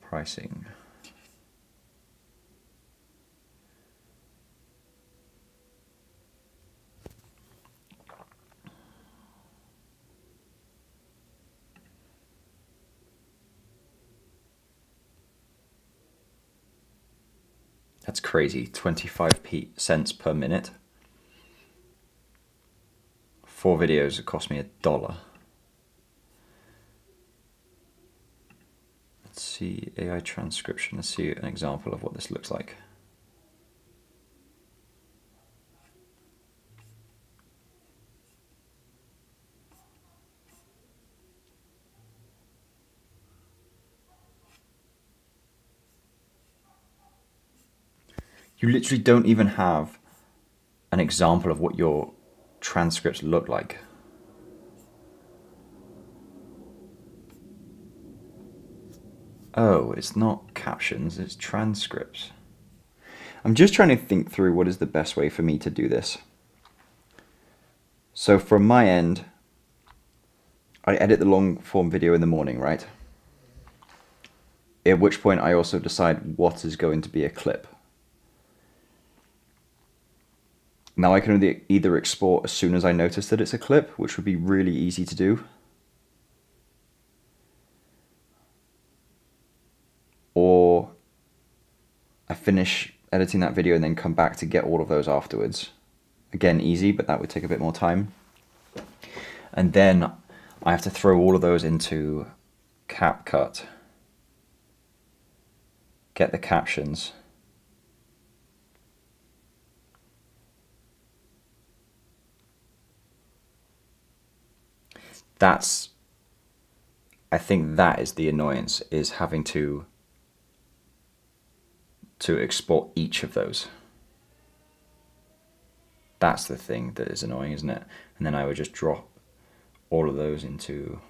Pricing. That's crazy. 25 p cents per minute. Four videos, it cost me a dollar. Let's see AI transcription. Let's see an example of what this looks like. You literally don't even have an example of what your transcripts look like. Oh, it's not captions, it's transcripts. I'm just trying to think through what is the best way for me to do this. So from my end, I edit the long form video in the morning, right? At which point I also decide what is going to be a clip. Now I can either export as soon as I notice that it's a clip, which would be really easy to do. Or I finish editing that video and then come back to get all of those afterwards. Again, easy, but that would take a bit more time. And then I have to throw all of those into CapCut, get the captions, that's I think that is the annoyance is having to to export each of those. That's the thing that is annoying, isn't it? And then I would just drop all of those into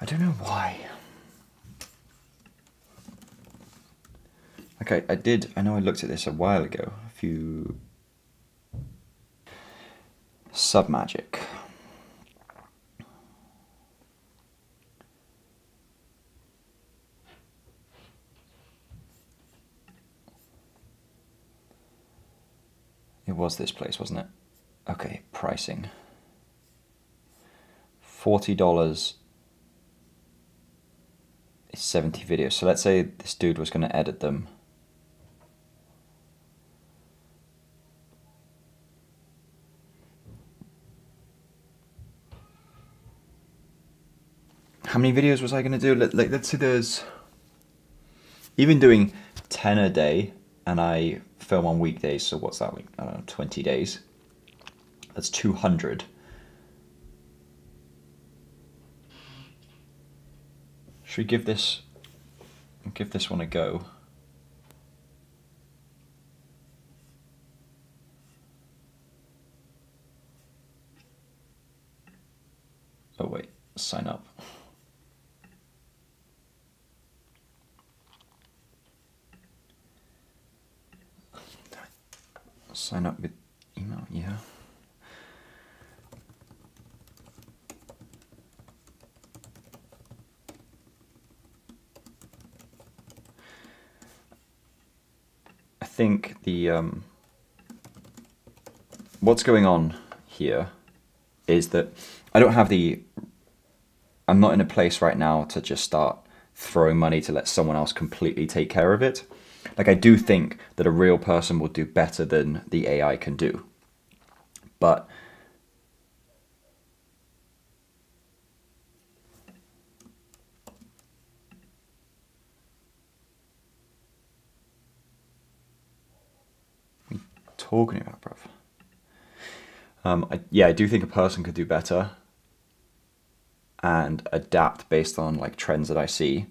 I don't know why. Okay, I did I know I looked at this a while ago, a few Submagic. It was this place, wasn't it? Okay, pricing. $40. is 70 videos. So let's say this dude was going to edit them. How many videos was I going to do? Let, like, let's say there's even doing 10 a day and I film on weekdays. So what's that week? I don't know, 20 days. That's 200. Should we give this give this one a go? Oh wait, sign up. Sign up with email, yeah. I think the um, what's going on here is that I don't have the I'm not in a place right now to just start throwing money to let someone else completely take care of it. Like I do think that a real person will do better than the AI can do. But talking about, bruv? Um, I, yeah, I do think a person could do better and adapt based on like trends that I see.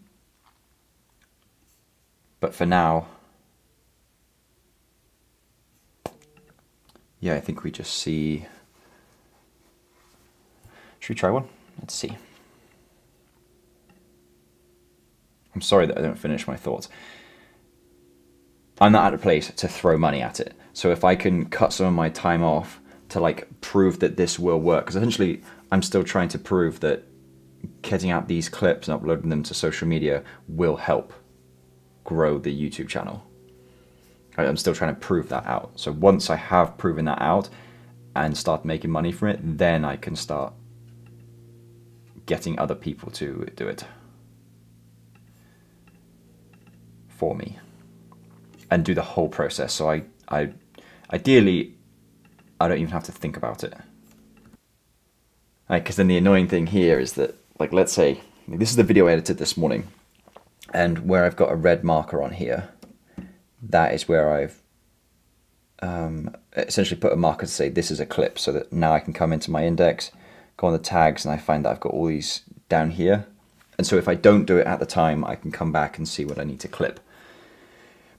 But for now, yeah, I think we just see. Should we try one? Let's see. I'm sorry that I don't finish my thoughts. I'm not at a place to throw money at it. So if I can cut some of my time off to like prove that this will work, because essentially I'm still trying to prove that getting out these clips and uploading them to social media will help grow the YouTube channel. I'm still trying to prove that out. So once I have proven that out and start making money from it, then I can start getting other people to do it for me and do the whole process. So I, I ideally, I don't even have to think about it. Because then the annoying thing here is that, like, let's say this is the video I edited this morning, and where I've got a red marker on here, that is where I've um, essentially put a marker to say this is a clip, so that now I can come into my index, go on the tags, and I find that I've got all these down here. And so if I don't do it at the time, I can come back and see what I need to clip.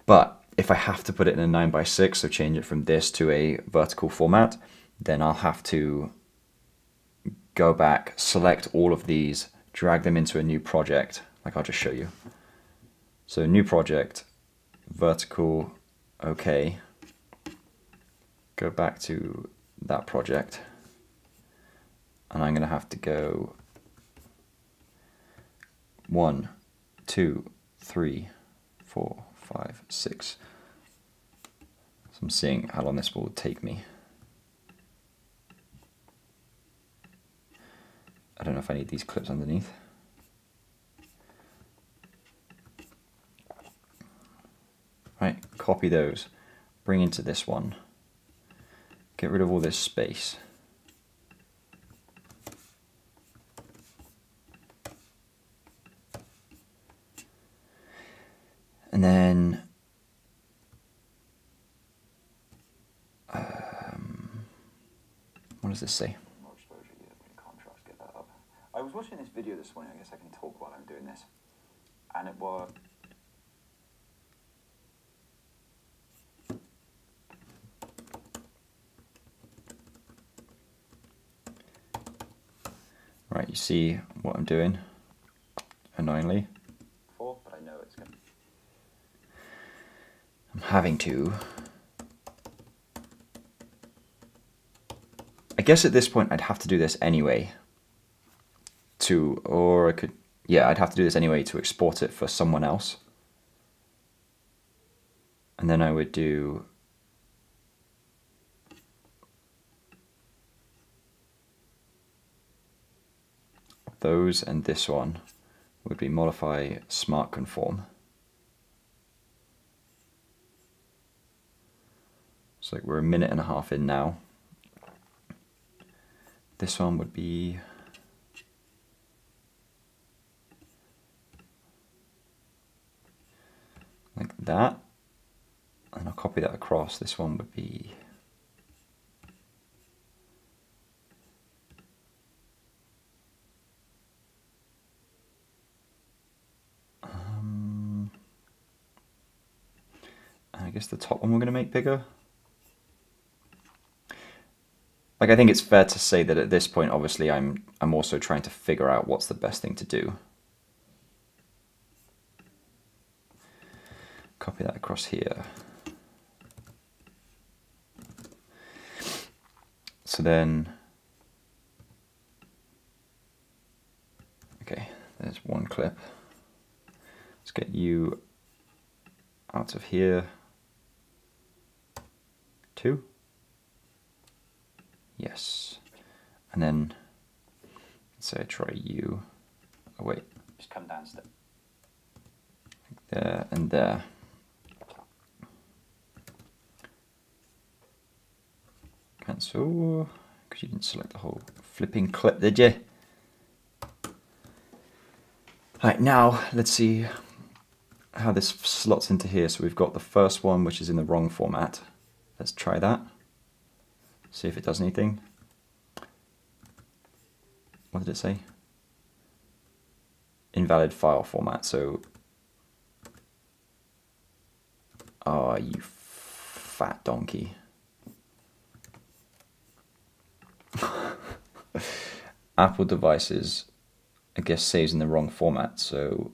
But if I have to put it in a 9 by 6 so change it from this to a vertical format, then I'll have to go back, select all of these, drag them into a new project, like I'll just show you. So new project, vertical, okay. Go back to that project. And I'm gonna have to go one, two, three, four, five, six. So I'm seeing how long this will take me. I don't know if I need these clips underneath. Right, copy those, bring into this one, get rid of all this space. And then um, what does this say? I was watching this video this morning, I guess I can talk while I'm doing this. And it was Right, you see what I'm doing, annoyingly. before, but I know it's going I'm having to. I guess at this point I'd have to do this anyway. To, or I could, yeah, I'd have to do this anyway to export it for someone else. And then I would do those and this one would be modify smart conform. So like we're a minute and a half in now. This one would be like that. And I'll copy that across. This one would be I guess the top one we're going to make bigger. Like I think it's fair to say that at this point, obviously, I'm I'm also trying to figure out what's the best thing to do. Copy that across here. So then, okay, there's one clip. Let's get you out of here. Two. Yes. And then, let's say I try you. Oh wait, Just come down a step. there and there. Cancel, because you didn't select the whole flipping clip, did you? Right, now let's see how this slots into here. So we've got the first one, which is in the wrong format. Let's try that. See if it does anything. What did it say? Invalid file format, so Oh, you fat donkey. [LAUGHS] Apple devices, I guess, saves in the wrong format, so.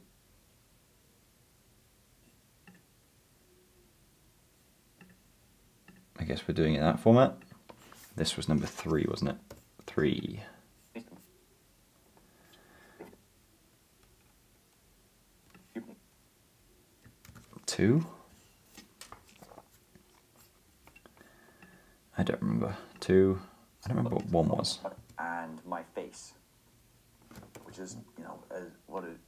I guess we're doing it in that format. This was number three, wasn't it? Three. Two. I don't remember. Two. I don't remember what one was. And my face, which is, you know, what it.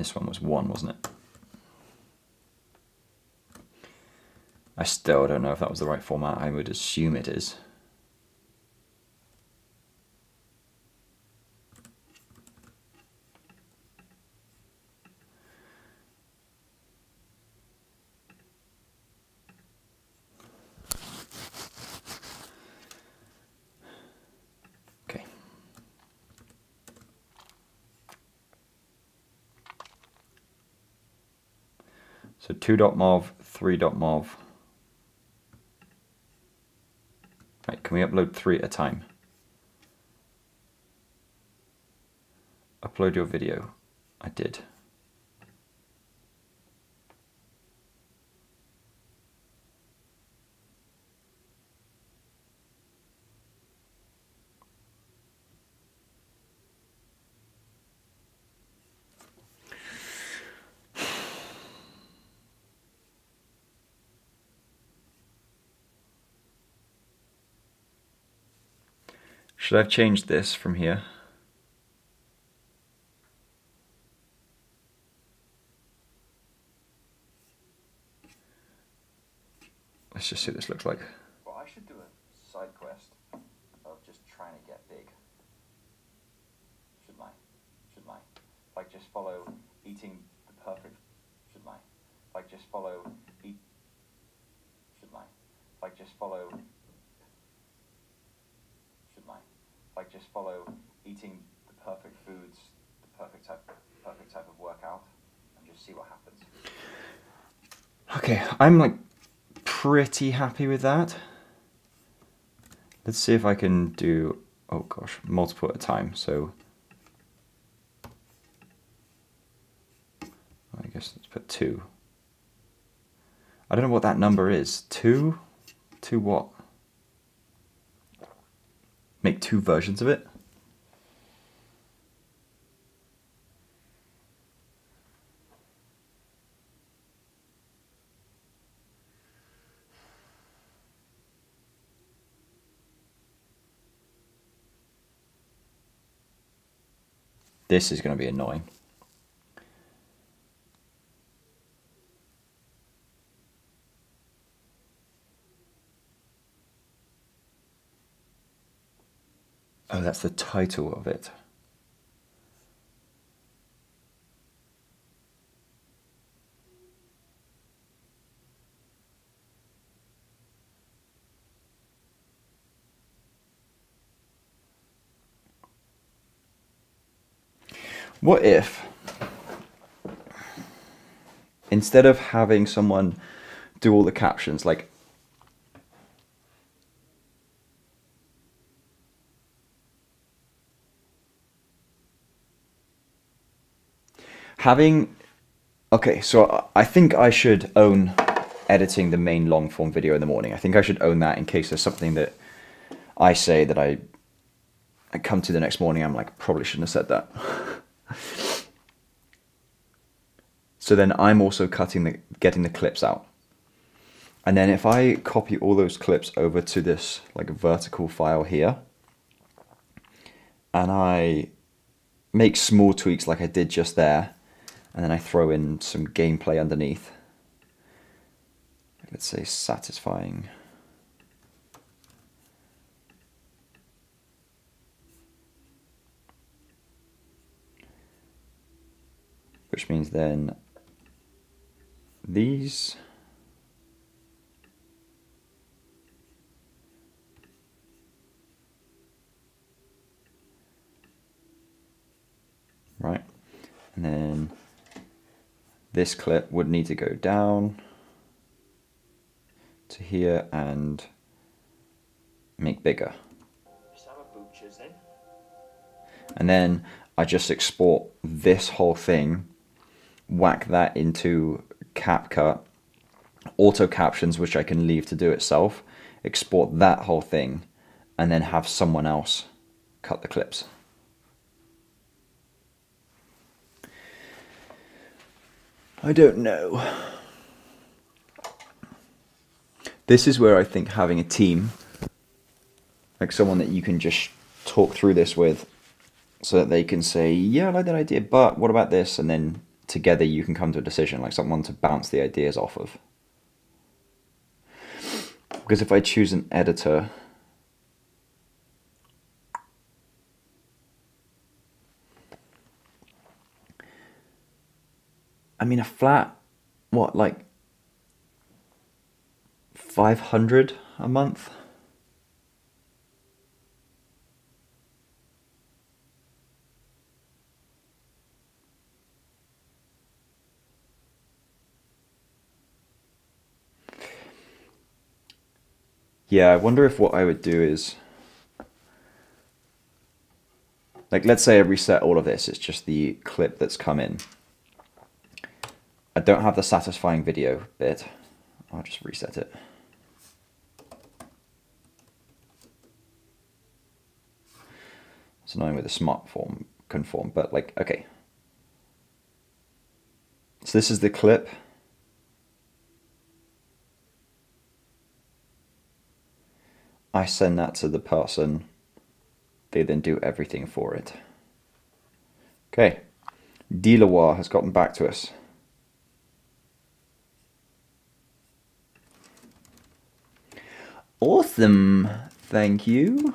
This one was one, wasn't it? I still don't know if that was the right format. I would assume it is. Okay. So 2.mov, 3.mov. Right, can we upload three at a time? Upload your video. I did. Should I have changed this from here? Let's just see what this looks like. Well, I should do a side quest of just trying to get big. Shouldn't I? Shouldn't I? Like just follow eating the perfect. Shouldn't I? Like just follow eat. Shouldn't I? Like just follow. Shouldn't I? Like just follow eating the perfect foods, the perfect type, perfect type of workout, and just see what happens. Okay, I'm like pretty happy with that. Let's see if I can do, oh gosh, multiple at a time. So I guess let's put two. I don't know what that number is. Two? Two what? Make two versions of it? This is going to be annoying. Oh, that's the title of it. What if, instead of having someone do all the captions, like having okay so i think i should own editing the main long form video in the morning. I think i should own that in case there's something that i say that i i come to the next morning i'm like probably shouldn't have said that [LAUGHS] [LAUGHS] so then i'm also cutting the getting the clips out and then if i copy all those clips over to this like a vertical file here and i make small tweaks like i did just there and then I throw in some gameplay underneath. Let's say satisfying. Which means then these right and then this clip would need to go down to here and make bigger. And then I just export this whole thing, whack that into CapCut, auto captions, which I can leave to do itself, export that whole thing, and then have someone else cut the clips. I don't know. This is where I think having a team, like someone that you can just talk through this with, so that they can say, yeah, I like that idea, but what about this? And then together you can come to a decision, like someone to bounce the ideas off of. Because if I choose an editor, I mean, a flat, what, like 500 a month? Yeah, I wonder if what I would do is like let's say I reset all of this, it's just the clip that's come in. I don't have the satisfying video bit. I'll just reset it. It's annoying with the smart form conform, but like, okay. So this is the clip. I send that to the person. They then do everything for it. Okay. Dealer has gotten back to us. Awesome. Thank you.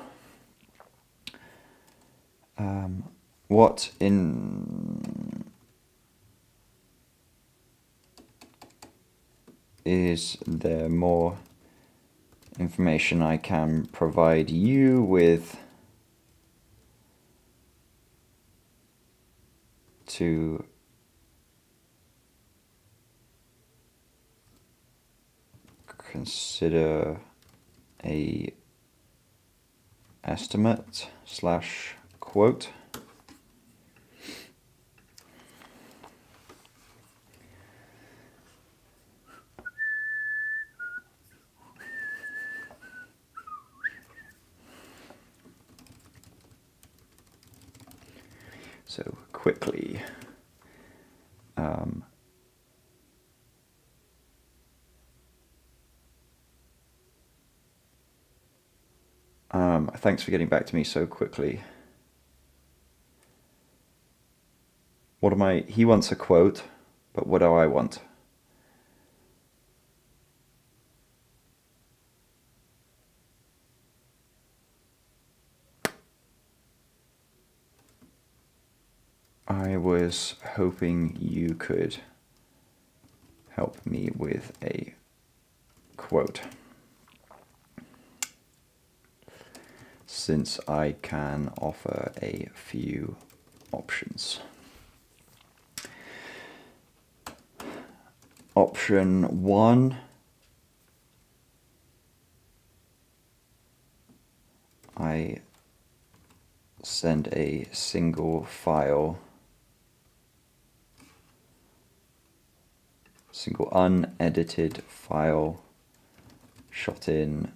Um, what in is there more information I can provide you with to consider a estimate slash quote. So quickly, um, Um, thanks for getting back to me so quickly. What am I? He wants a quote, but what do I want? I was hoping you could help me with a quote. Since I can offer a few options. Option one I send a single file single unedited file shot in.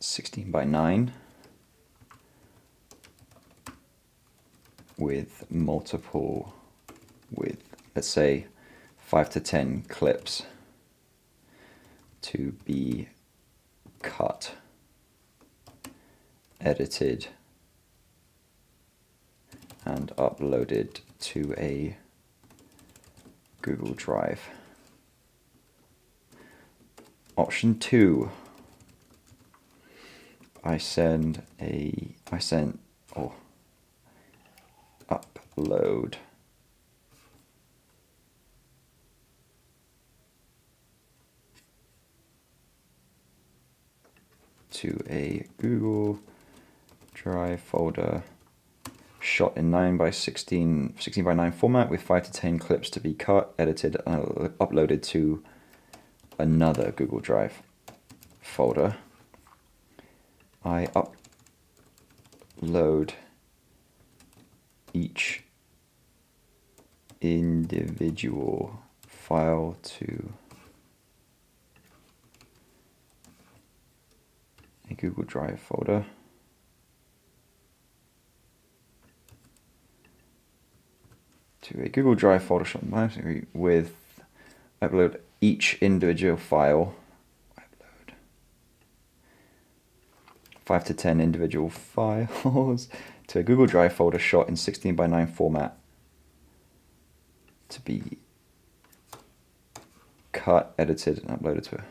16 by 9 with multiple with let's say 5 to 10 clips to be cut edited and uploaded to a Google Drive. Option two, I send a, I sent, oh, upload. To a Google Drive folder shot in 9 by 16, 16 by 9 format with 5 to 10 clips to be cut, edited, and uploaded to another Google Drive folder. I upload each individual file to a Google Drive folder. To a Google Drive folder shot with upload each individual file. Upload five to ten individual files [LAUGHS] to a Google Drive folder shot in 16 by 9 format to be cut, edited, and uploaded to a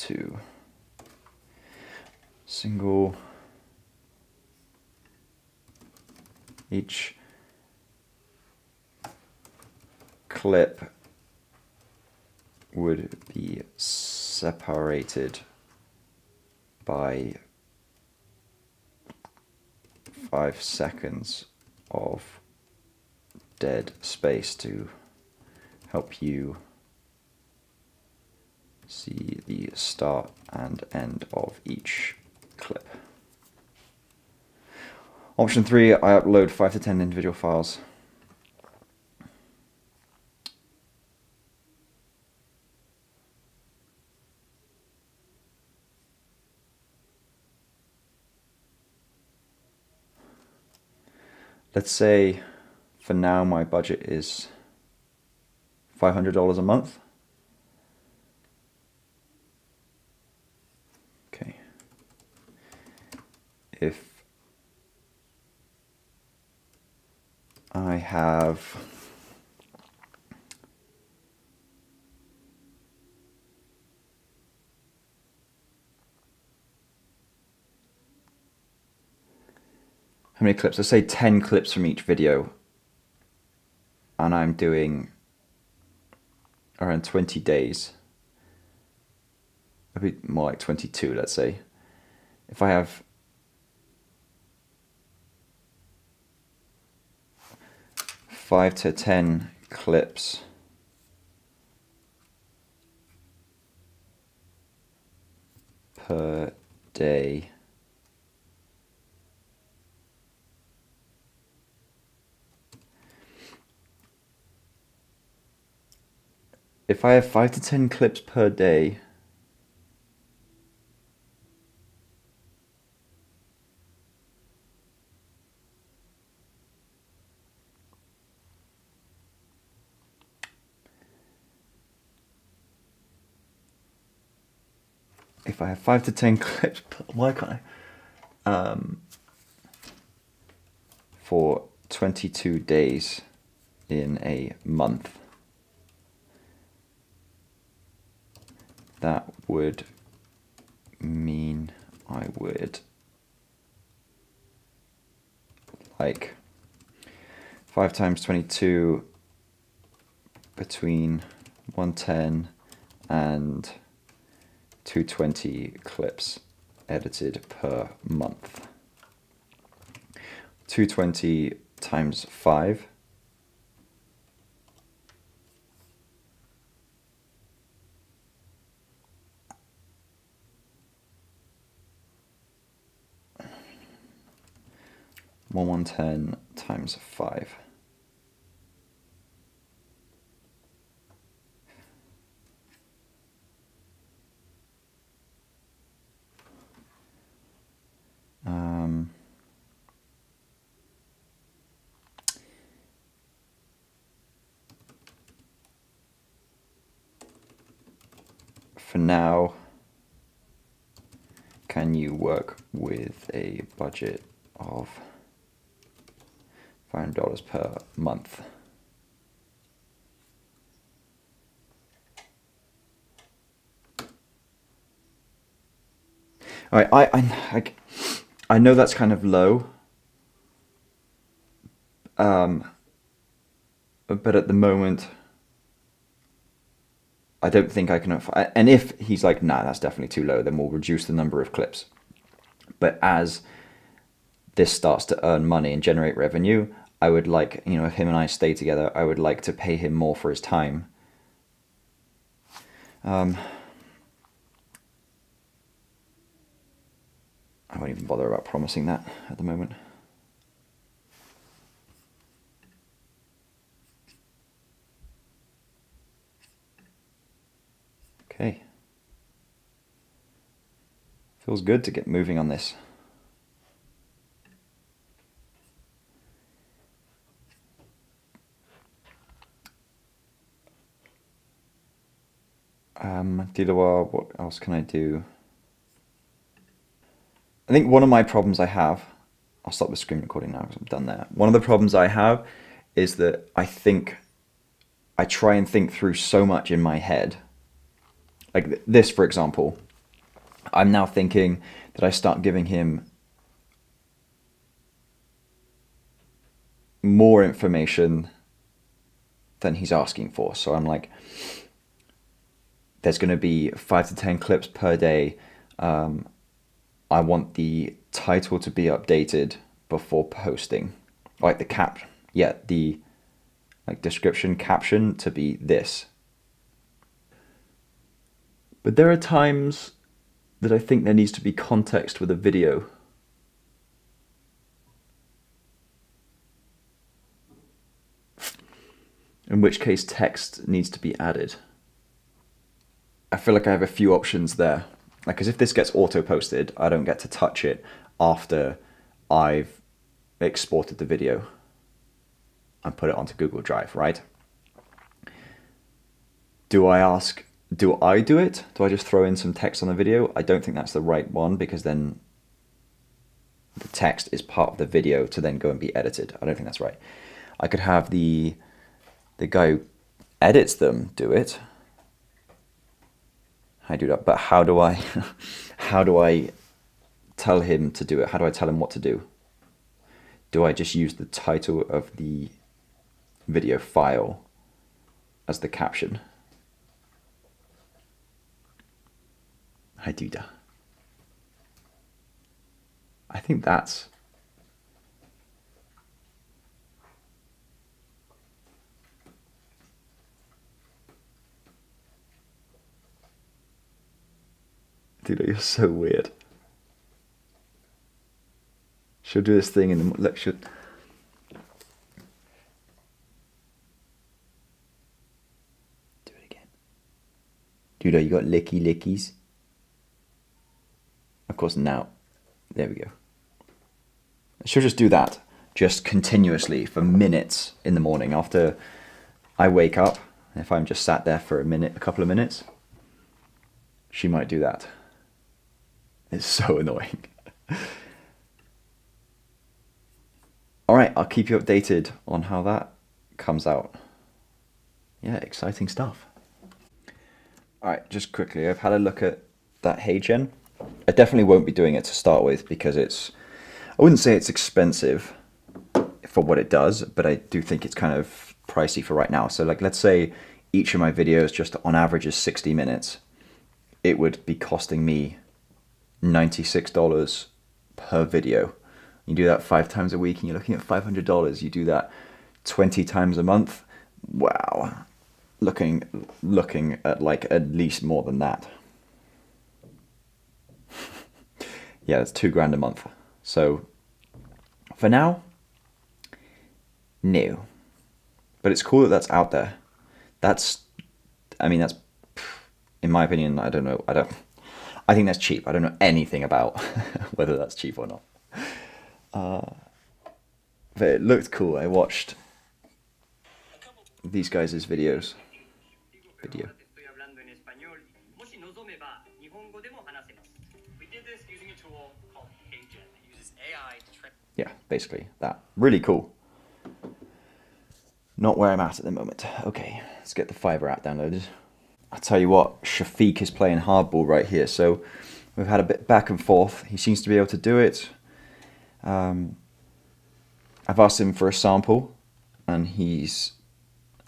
two single each clip would be separated by five seconds of dead space to help you see the start and end of each clip. Option three, I upload five to 10 individual files. Let's say for now my budget is $500 a month. If I have how many clips? Let's say 10 clips from each video and I'm doing around 20 days. Maybe more like 22, let's say. If I have five to ten clips per day. If I have five to ten clips per day, if I have five to ten [LAUGHS] clips, why can't I? Um, for 22 days in a month. That would mean I would like 5 times 22 between 110 and 220 clips edited per month. 220 times 5 one one ten times five. Um, for now, can you work with a budget of $500 per month? All right, I, I, I, I know that's kind of low, um, but at the moment, I don't think I can. aff- And if he's like, nah, that's definitely too low, then we'll reduce the number of clips. But as this starts to earn money and generate revenue, I would like, you know, if him and I stay together, I would like to pay him more for his time. Um, I won't even bother about promising that at the moment. Okay. Feels good to get moving on this. Um, Dilawa, what else can I do? I think one of my problems I have, I'll stop the screen recording now because I'm done there. One of the problems I have is that I think I try and think through so much in my head. Like th- this, for example, I'm now thinking that I start giving him more information than he's asking for. So I'm like, there's going to be five to ten clips per day. Um, I want the title to be updated before posting, like the cap, yeah, the like description caption to be this. But there are times that I think there needs to be context with a video. In which case, text needs to be added. I feel like I have a few options there. Like, because if this gets auto posted, I don't get to touch it after I've exported the video and put it onto Google Drive, right? Do I ask, do I do it? Do I just throw in some text on the video? I don't think that's the right one because then the text is part of the video to then go and be edited. I don't think that's right. I could have the the guy who edits them do it. I do that, but how do I [LAUGHS] how do I tell him to do it? How do I tell him what to do? Do I just use the title of the video file as the caption? I do that. I think that's Dude, [LAUGHS] you're so weird. She'll do this thing in the. She'll... Do it again. Dude, you got licky lickies. Of course, now. There we go. She'll just do that, just continuously for minutes in the morning after I wake up. If I'm just sat there for a minute, a couple of minutes, she might do that. It's so [LAUGHS] annoying. All right, I'll keep you updated on how that comes out. Yeah, exciting stuff. All right, just quickly, I've had a look at that HeyGen. I definitely won't be doing it to start with because it's, I wouldn't say it's expensive for what it does, but I do think it's kind of pricey for right now. So like, let's say each of my videos just on average is 60 minutes. It would be costing me $96 per video. You do that five times a week and you're looking at $500. You do that 20 times a month. Wow. Looking, looking at like at least more than that. [LAUGHS] yeah, it's two grand a month. So for now, no. But it's cool that that's out there. That's, I mean, that's, in my opinion, I don't know, I don't, I think that's cheap. I don't know anything about [LAUGHS] whether that's cheap or not. Uh, but it looked cool. I watched these guys' videos. Video. Yeah, basically that. Really cool. Not where I'm at at the moment. Okay, let's get the Fiverr app downloaded. I'll tell you what, Shafiq is playing hardball right here. So we've had a bit back and forth. He seems to be able to do it. Um, I've asked him for a sample, and he's.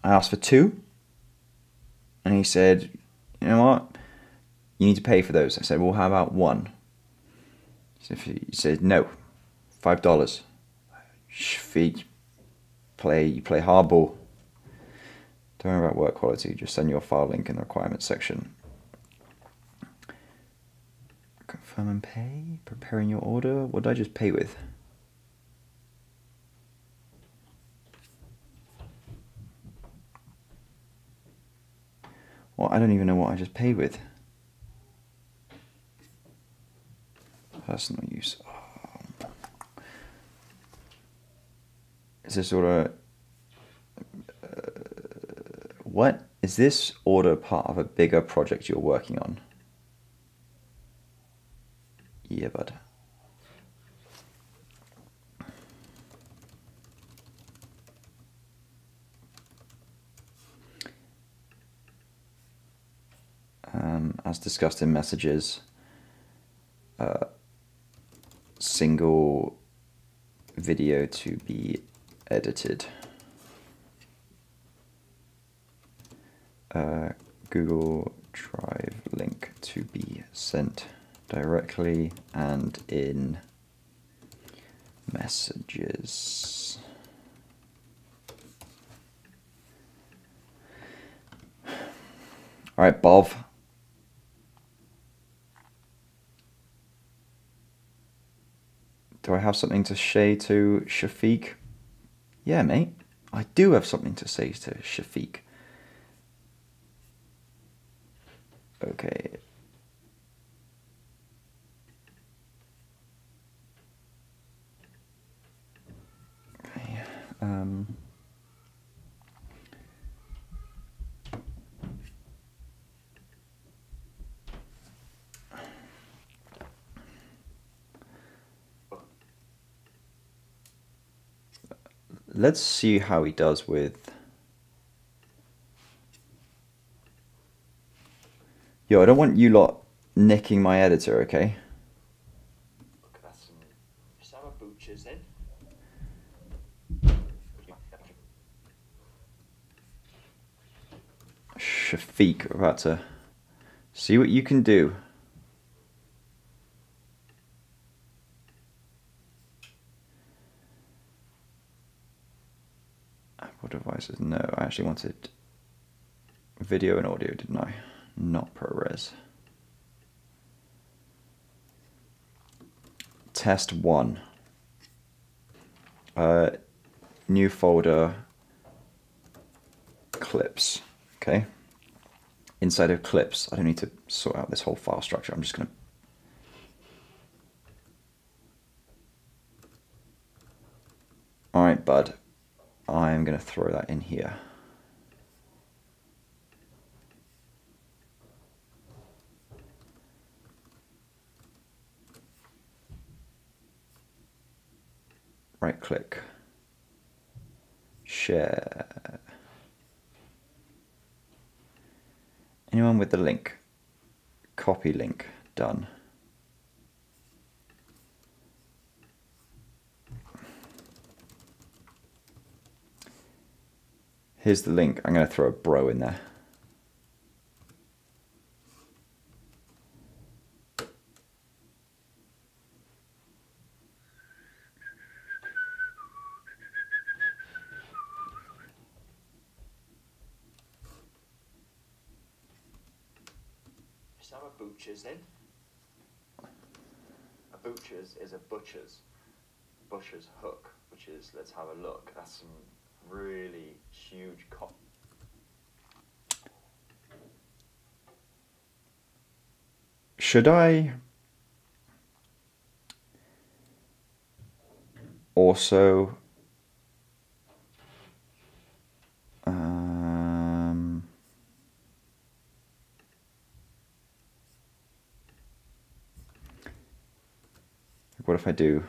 I asked for two, and he said, "You know what? You need to pay for those." I said, "Well, how about one?" He said, "No, five dollars." Shafiq, play you play hardball. Don't worry about work quality. Just send your file link in the requirements section. Confirm and pay. Preparing your order. What did I just pay with? Well, I don't even know what I just paid with. Personal use. Oh. Is this order? What is this order part of a bigger project you're working on? Yeah, bud. Um, as discussed in messages, uh, single video to be edited. Uh, Google Drive link to be sent directly and in messages. All right, Bob. Do I have something to say to Shafiq? Yeah, mate. I do have something to say to Shafiq. Okay. Okay. Um. Let's see how he does with. Yo, I don't want you lot nicking my editor, okay? Look, that's some sour booches then. Shafiq, we're about to see what you can do. Apple devices, no, I actually wanted video and audio, didn't I? Not ProRes. Test one. Uh, new folder, clips, okay? Inside of clips, I don't need to sort out this whole file structure. I'm just gonna All right, bud. I'm going to throw that in here. Right click, share. Anyone with the link? Copy link, done. Here's the link. I'm going to throw a bro in there. Is that a butcher's then? A butcher's is a butcher's. Butcher's hook, which is let's have a look. That's some really huge cop. Should I also what if I do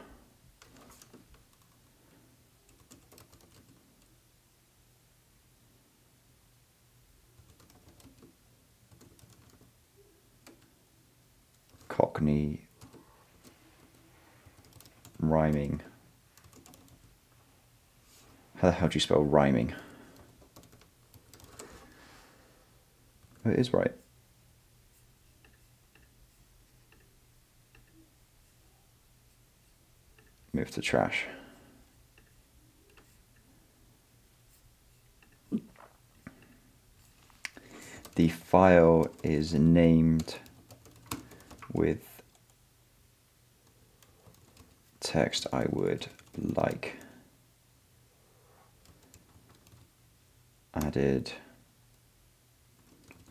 Cockney rhyming. How the hell do you spell rhyming? It is right. Move to trash. The file is named with text I would like added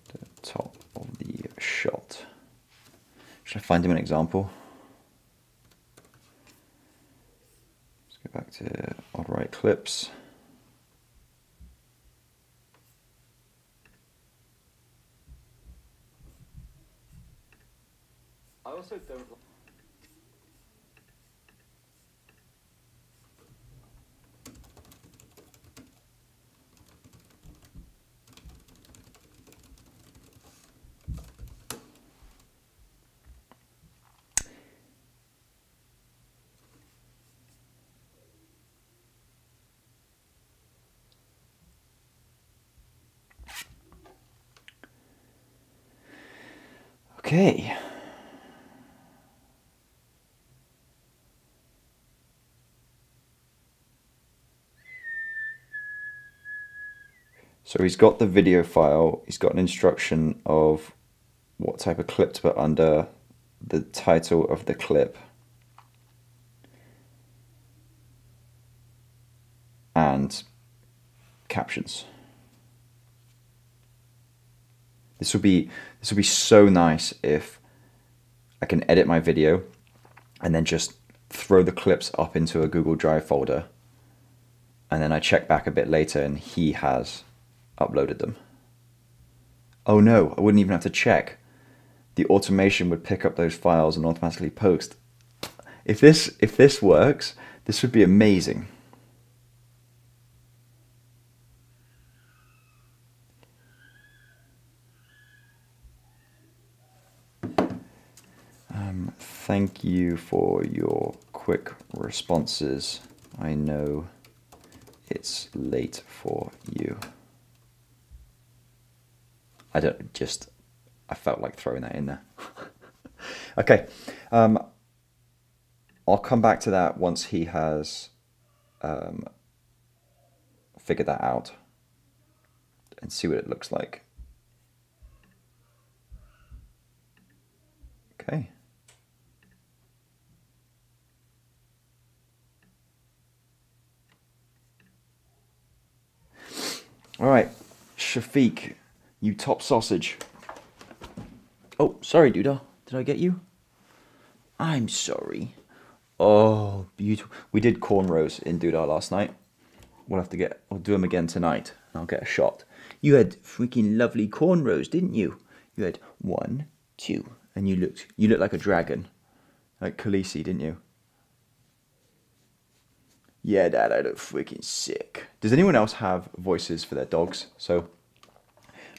the top of the shot. Should I find him an example? Go back to oddwright clips. I also don't. Okay. So he's got the video file, he's got an instruction of what type of clip to put under the title of the clip. And captions. This would be this would be so nice if I can edit my video and then just throw the clips up into a Google Drive folder and then I check back a bit later and he has uploaded them. Oh no, I wouldn't even have to check. The automation would pick up those files and automatically post. If this if this works, this would be amazing. Um, thank you for your quick responses. I know it's late for you. I don't just, I felt like throwing that in there. [LAUGHS] okay. Um, I'll come back to that once he has um, figured that out and see what it looks like. Okay. All right, Shafiq, you top sausage. Oh, sorry, Duda. Did I get you? I'm sorry. Oh, beautiful. We did cornrows in Doodah last night. We'll have to get, we'll do them again tonight. I'll get a shot. You had freaking lovely cornrows, didn't you? You had one, two, and you looked, you looked like a dragon. Like Khaleesi, didn't you? Yeah, Dad, I look freaking sick. Does anyone else have voices for their dogs? So,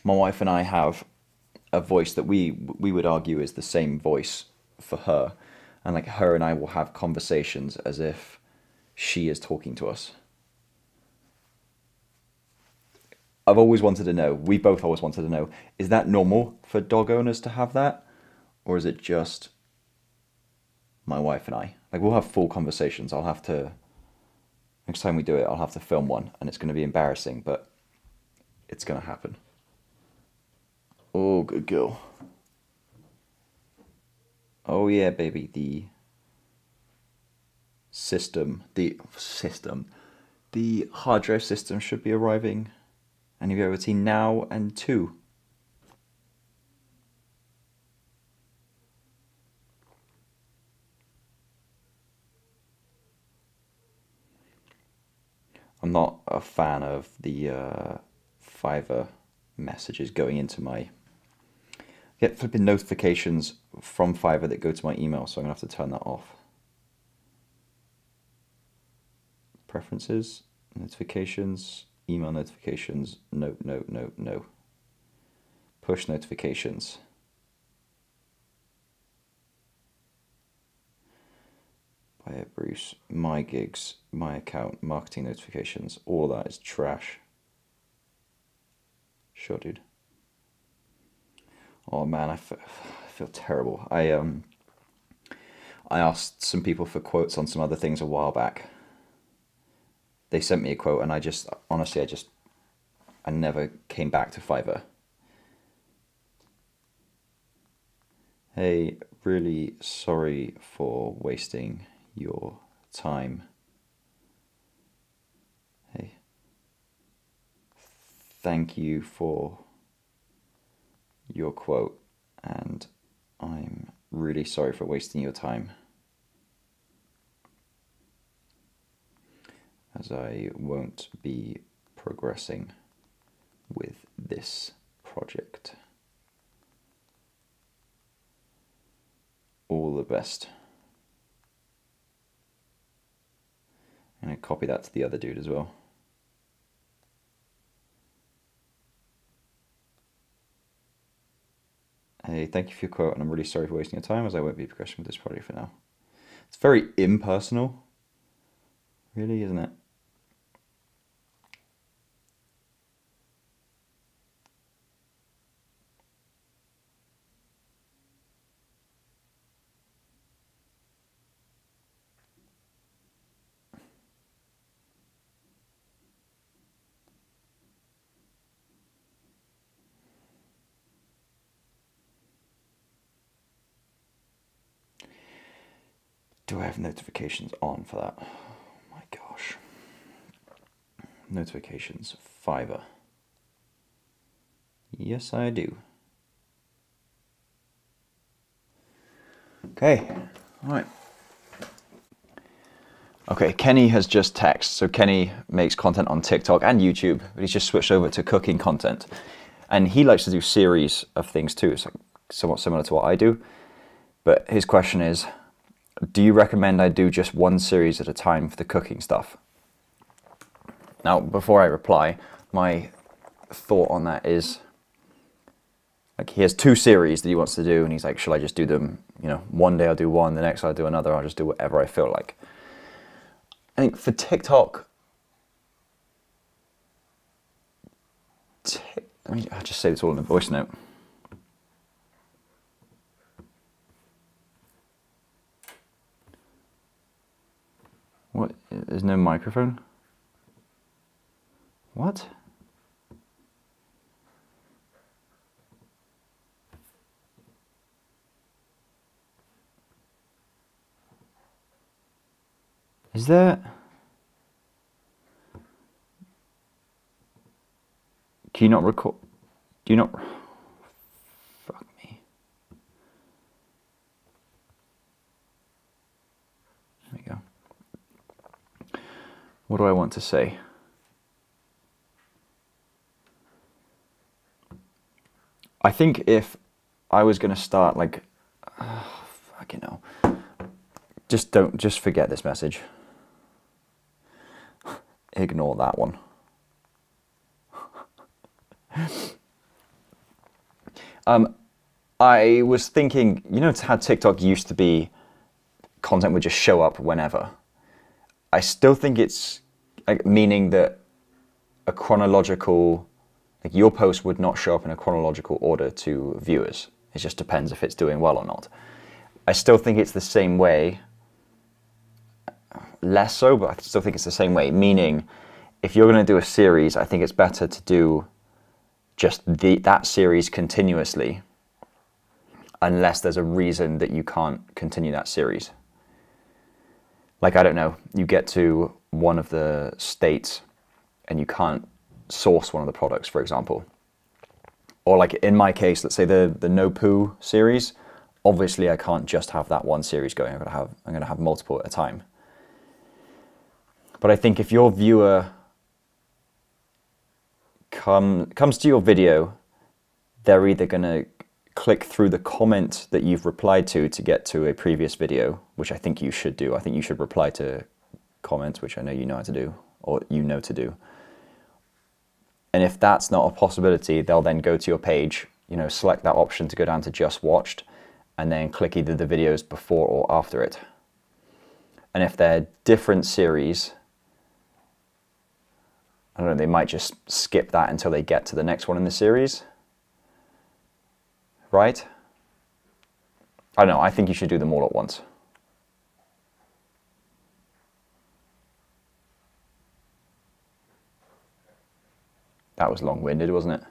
my wife and I have a voice that we we would argue is the same voice for her, and like her and I will have conversations as if she is talking to us. I've always wanted to know. We both always wanted to know: is that normal for dog owners to have that, or is it just my wife and I? Like we'll have full conversations. I'll have to next time we do it. I'll have to film one, and it's going to be embarrassing, but it's going to happen. Oh, good girl. Oh yeah, baby. The system, the system, the hard drive system should be arriving anywhere between now and two. I'm not a fan of the uh, Fiverr messages going into my get flipping notifications from Fiverr that go to my email, so I'm gonna have to turn that off. Preferences, notifications, email notifications, no, no, no, no. Push notifications. It, Bruce. My gigs, my account, marketing notifications, all of that is trash. Sure, dude. Oh man, I feel terrible. I um, I asked some people for quotes on some other things a while back. They sent me a quote, and I just honestly, I just, I never came back to Fiverr. Hey, really sorry for wasting your time. Hey, thank you for your quote, and I'm really sorry for wasting your time. As I won't be progressing with this project. All the best. And I copy that to the other dude as well. Hey, thank you for your quote, and I'm really sorry for wasting your time as I won't be progressing with this project for now. It's very impersonal, really, isn't it? Do I have notifications on for that? Oh my gosh. Notifications, Fiverr. Yes, I do. Okay, all right. Okay, Kenny has just texted. So Kenny makes content on TikTok and YouTube, but he's just switched over to cooking content. And he likes to do series of things too. It's somewhat similar to what I do. But his question is, do you recommend I do just one series at a time for the cooking stuff? Now, before I reply, my thought on that is like he has two series that he wants to do, and he's like, "Shall I just do them? You know, one day I'll do one, the next I'll do another. I'll just do whatever I feel like." I think for TikTok, Tik- let me I'll just say this all in a voice note. What? There's no microphone? What? Is there. Can you not record? Do you not. Fuck me. There we go. What do I want to say? I think if I was going to start like, uh, [SIGHS] fucking hell, just don't, just forget this message. [SIGHS] ignore that one. [LAUGHS] um, I was thinking, you know how TikTok used to be content would just show up whenever. I still think it's like, meaning that a chronological, like your post would not show up in a chronological order to viewers. It just depends if it's doing well or not. I still think it's the same way, less so, but I still think it's the same way. Meaning, if you're going to do a series, I think it's better to do just the, that series continuously, unless there's a reason that you can't continue that series. Like, I don't know, you get to one of the states and you can't source one of the products, for example. Or like in my case, let's say the, the No Poo series, obviously I can't just have that one series going. I'm gonna have I'm gonna have multiple at a time. But I think if your viewer come comes to your video, they're either gonna click through the comment that you've replied to to get to a previous video, which I think you should do. I think you should reply to comments, which I know you know how to do, or you know to do. And if that's not a possibility, they'll then go to your page, you know, select that option to go down to just watched, and then click either the videos before or after it. And if they're different series, I don't know, they might just skip that until they get to the next one in the series. Right? I don't know, I think you should do them all at once. That was long-winded, wasn't it?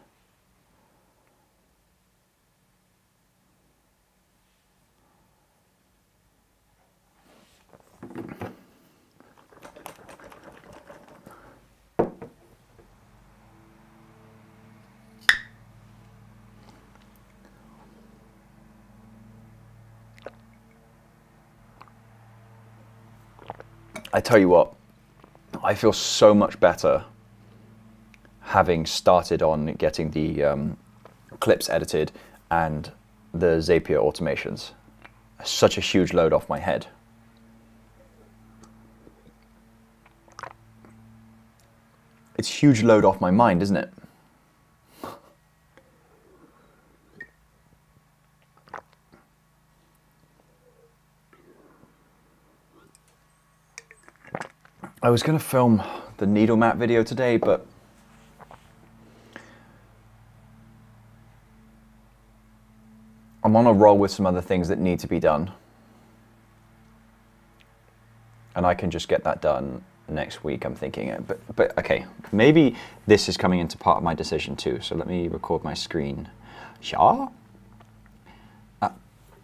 I tell you what, I feel so much better having started on getting the um, clips edited and the Zapier automations. Such a huge load off my head. It's huge load off my mind, isn't it? I was going to film the needle mat video today, but I'm on a roll with some other things that need to be done. And I can just get that done next week, I'm thinking. But, but okay, maybe this is coming into part of my decision too. So let me record my screen. Yeah. Uh,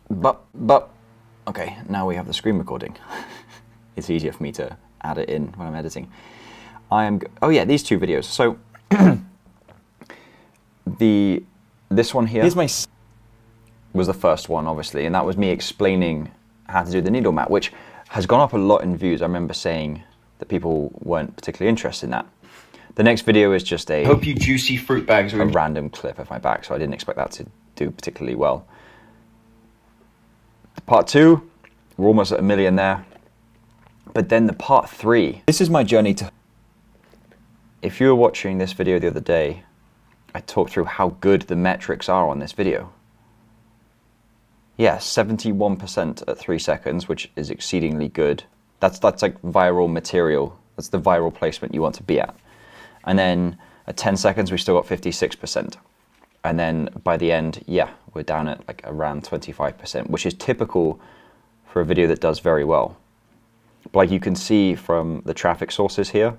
but, but, okay, now we have the screen recording. [LAUGHS] it's easier for me to add it in when I'm editing. I am, oh yeah, these two videos. So [CLEARS THROAT] the, this one here. Here's my was the first one, obviously, and that was me explaining how to do the needle mat, which has gone up a lot in views. I remember saying that people weren't particularly interested in that. The next video is just a Hope you juicy fruit bags a random clip of my back, so I didn't expect that to do particularly well. Part two, we're almost at a million there. But then the part three, this is my journey to. If you were watching this video the other day, I talked through how good the metrics are on this video. Yeah, 71% at three seconds, which is exceedingly good. That's, that's like viral material. That's the viral placement you want to be at. And then at 10 seconds, we still got 56%. And then by the end, yeah, we're down at like around 25%, which is typical for a video that does very well. Like you can see from the traffic sources here,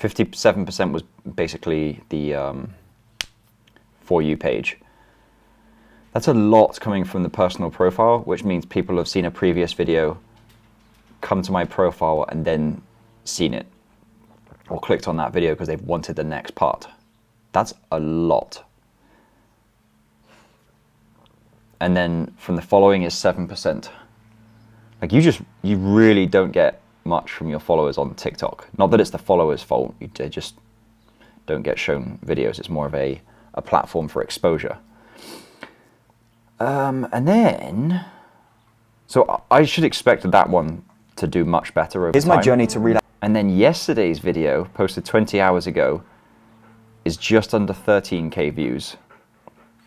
57% was basically the um, For You page. That's a lot coming from the personal profile, which means people have seen a previous video, come to my profile and then seen it, or clicked on that video because they've wanted the next part. That's a lot. And then from the following is 7%. Like you just, you really don't get much from your followers on TikTok. Not that it's the followers' fault, you, they just don't get shown videos. It's more of a, a platform for exposure. Um, and then, so I should expect that one to do much better over Here's time. my journey to relapse. And then yesterday's video, posted 20 hours ago, is just under 13k views.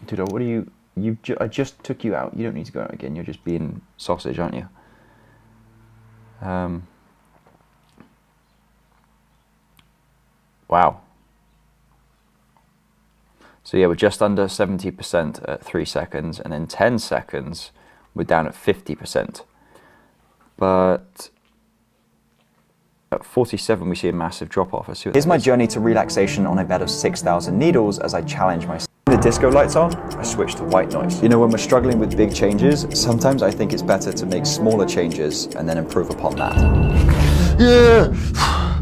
Dude, what are you? You, ju- I just took you out. You don't need to go out again. You're just being sausage, aren't you? Um. Wow. So yeah, we're just under 70% at three seconds, and in 10 seconds, we're down at 50%. But at 47, we see a massive drop off. Let's see what Here's my journey to relaxation on a bed of 6,000 needles as I challenge myself. The disco lights on, I switch to white noise. You know, when we're struggling with big changes, sometimes I think it's better to make smaller changes and then improve upon that. Yeah! [SIGHS]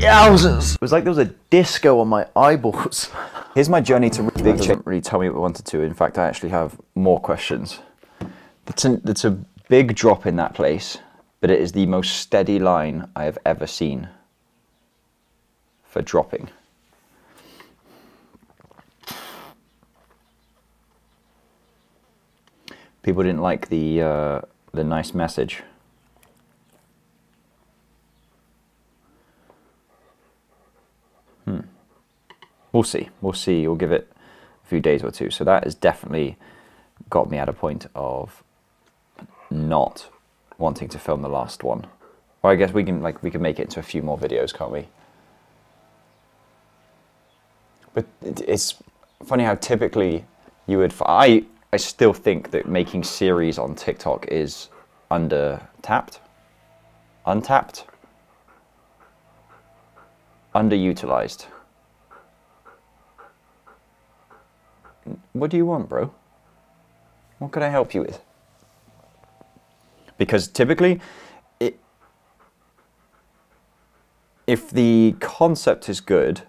Yowzers! It was like there was a disco on my eyeballs. [LAUGHS] Here's my journey to big That change. doesn't really tell me what I wanted to. In fact, I actually have more questions. It's, an, it's a big drop in that place, but it is the most steady line I have ever seen for dropping. People didn't like the uh, the nice message. Hmm. We'll see. We'll see. We'll give it a few days or two. So that has definitely got me at a point of not wanting to film the last one. Or I guess we can like we can make it into a few more videos, can't we? But it's funny how typically you would. I I still think that making series on TikTok is under tapped, untapped, underutilized. What do you want, bro? What can I help you with? Because typically, it, if the concept is good,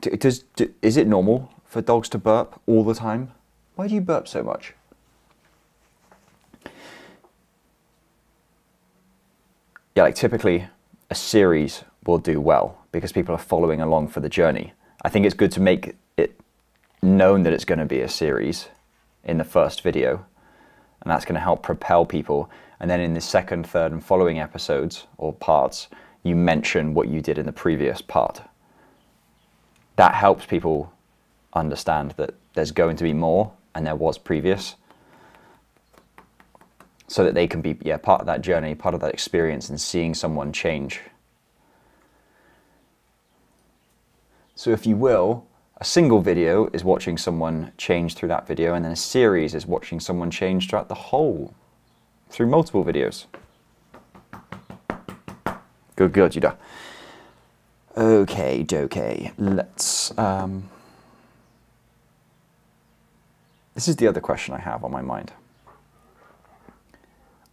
does d- is it normal for dogs to burp all the time? Why do you burp so much? Yeah, like typically a series will do well because people are following along for the journey. I think it's good to make it known that it's going to be a series in the first video, and that's going to help propel people. And then in the second, third, and following episodes or parts, you mention what you did in the previous part. That helps people understand that there's going to be more and there was previous. So that they can be yeah part of that journey part of that experience and seeing someone change. So if you will a single video is watching someone change through that video and then a series is watching someone change throughout the whole through multiple videos. Good good you okay dokay let's um this is the other question i have on my mind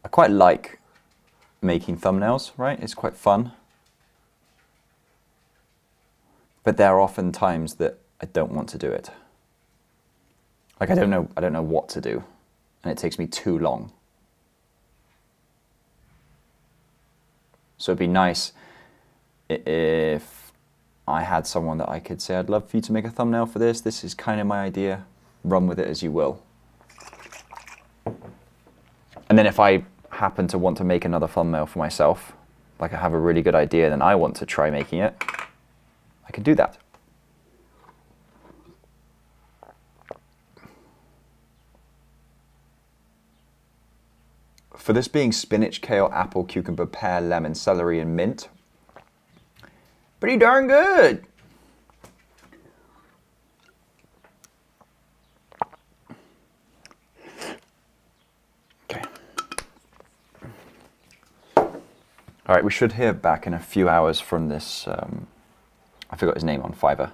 I quite like making thumbnails, right? It's quite fun. But there are often times that I don't want to do it. Like I don't know I don't know what to do and it takes me too long. So it'd be nice if I had someone that I could say I'd love for you to make a thumbnail for this. This is kind of my idea. Run with it as you will. And then if I happen to want to make another thumbnail for myself, like I have a really good idea, then I want to try making it, I can do that. For this being spinach, kale, apple, cucumber, pear, lemon, celery, and mint, pretty darn good. Okay. All right, we should hear back in a few hours from this. Um, I forgot his name on Fiverr.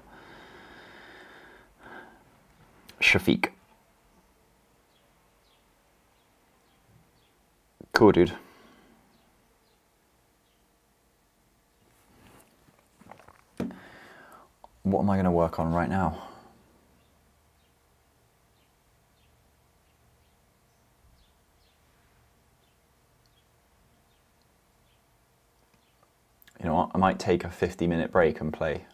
Shafiq. Cool, dude. What am I going to work on right now? You know what? I might take a 50 minute break and play.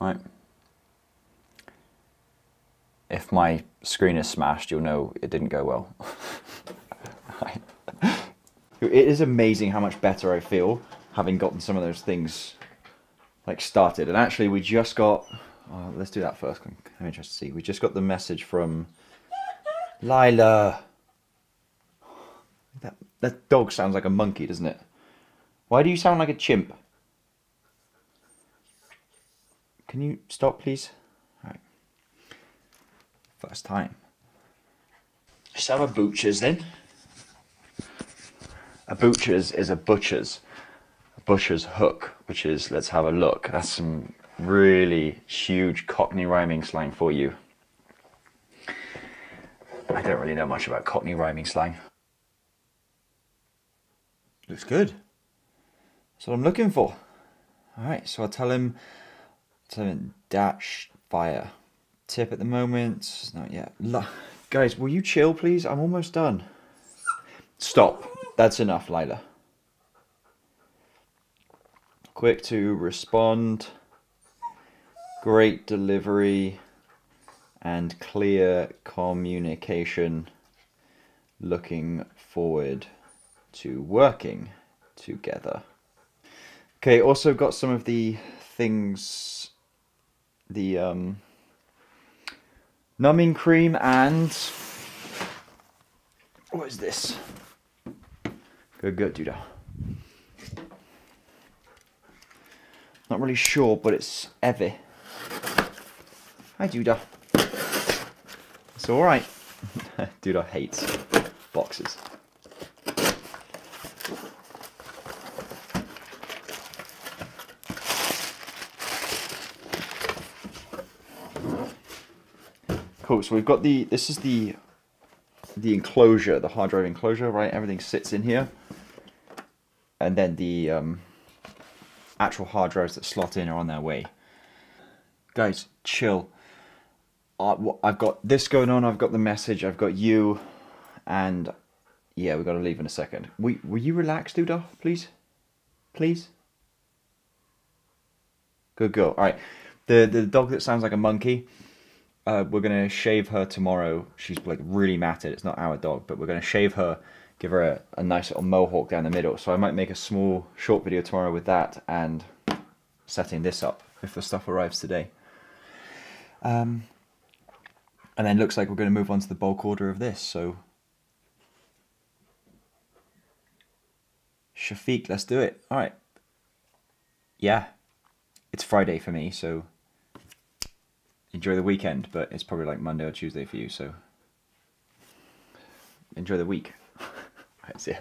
Right? If my screen is smashed, you'll know it didn't go well. [LAUGHS] It is amazing how much better I feel having gotten some of those things like started. And actually, we just got. Oh, let's do that first. I'm interested to see. We just got the message from Lila. That that dog sounds like a monkey, doesn't it? Why do you sound like a chimp? Can you stop, please? All right. First time. Let's have a butcher's then. A butcher's is a butcher's. A butcher's hook, which is let's have a look. That's some really huge Cockney rhyming slang for you. I don't really know much about Cockney rhyming slang. Looks good. That's what I'm looking for. Alright, so I'll tell him tell him dash fire. Tip at the moment, not yet. Lo- Guys, will you chill please? I'm almost done. Stop. That's enough, Lila. Quick to respond. Great delivery and clear communication. Looking forward to working together. Okay, also got some of the things, the um, numbing cream and what is this? Good, good, dude. Not really sure, but it's Evie. Hi, Duda. It's alright. Duda [LAUGHS] hates boxes. Cool, so we've got the, this is the, the enclosure, the hard drive enclosure, right? Everything sits in here. And then the um, actual hard drives that slot in are on their way. Guys, chill. Wh- I've got this going on, I've got the message, I've got you, and yeah, we've got to leave in a second. We, will you relax, Duda, please? Please? Good girl. All right. The the dog that sounds like a monkey. Uh, we're gonna shave her tomorrow. She's like really matted. It's not our dog, but we're gonna shave her, give her a, a nice little mohawk down the middle. So I might make a small short video tomorrow with that and setting this up if the stuff arrives today. Um, and then looks like we're gonna move on to the bulk order of this. So Shafiq, let's do it. All right. Yeah, it's Friday for me, so enjoy the weekend, but it's probably like Monday or Tuesday for you, so enjoy the week. Right, see.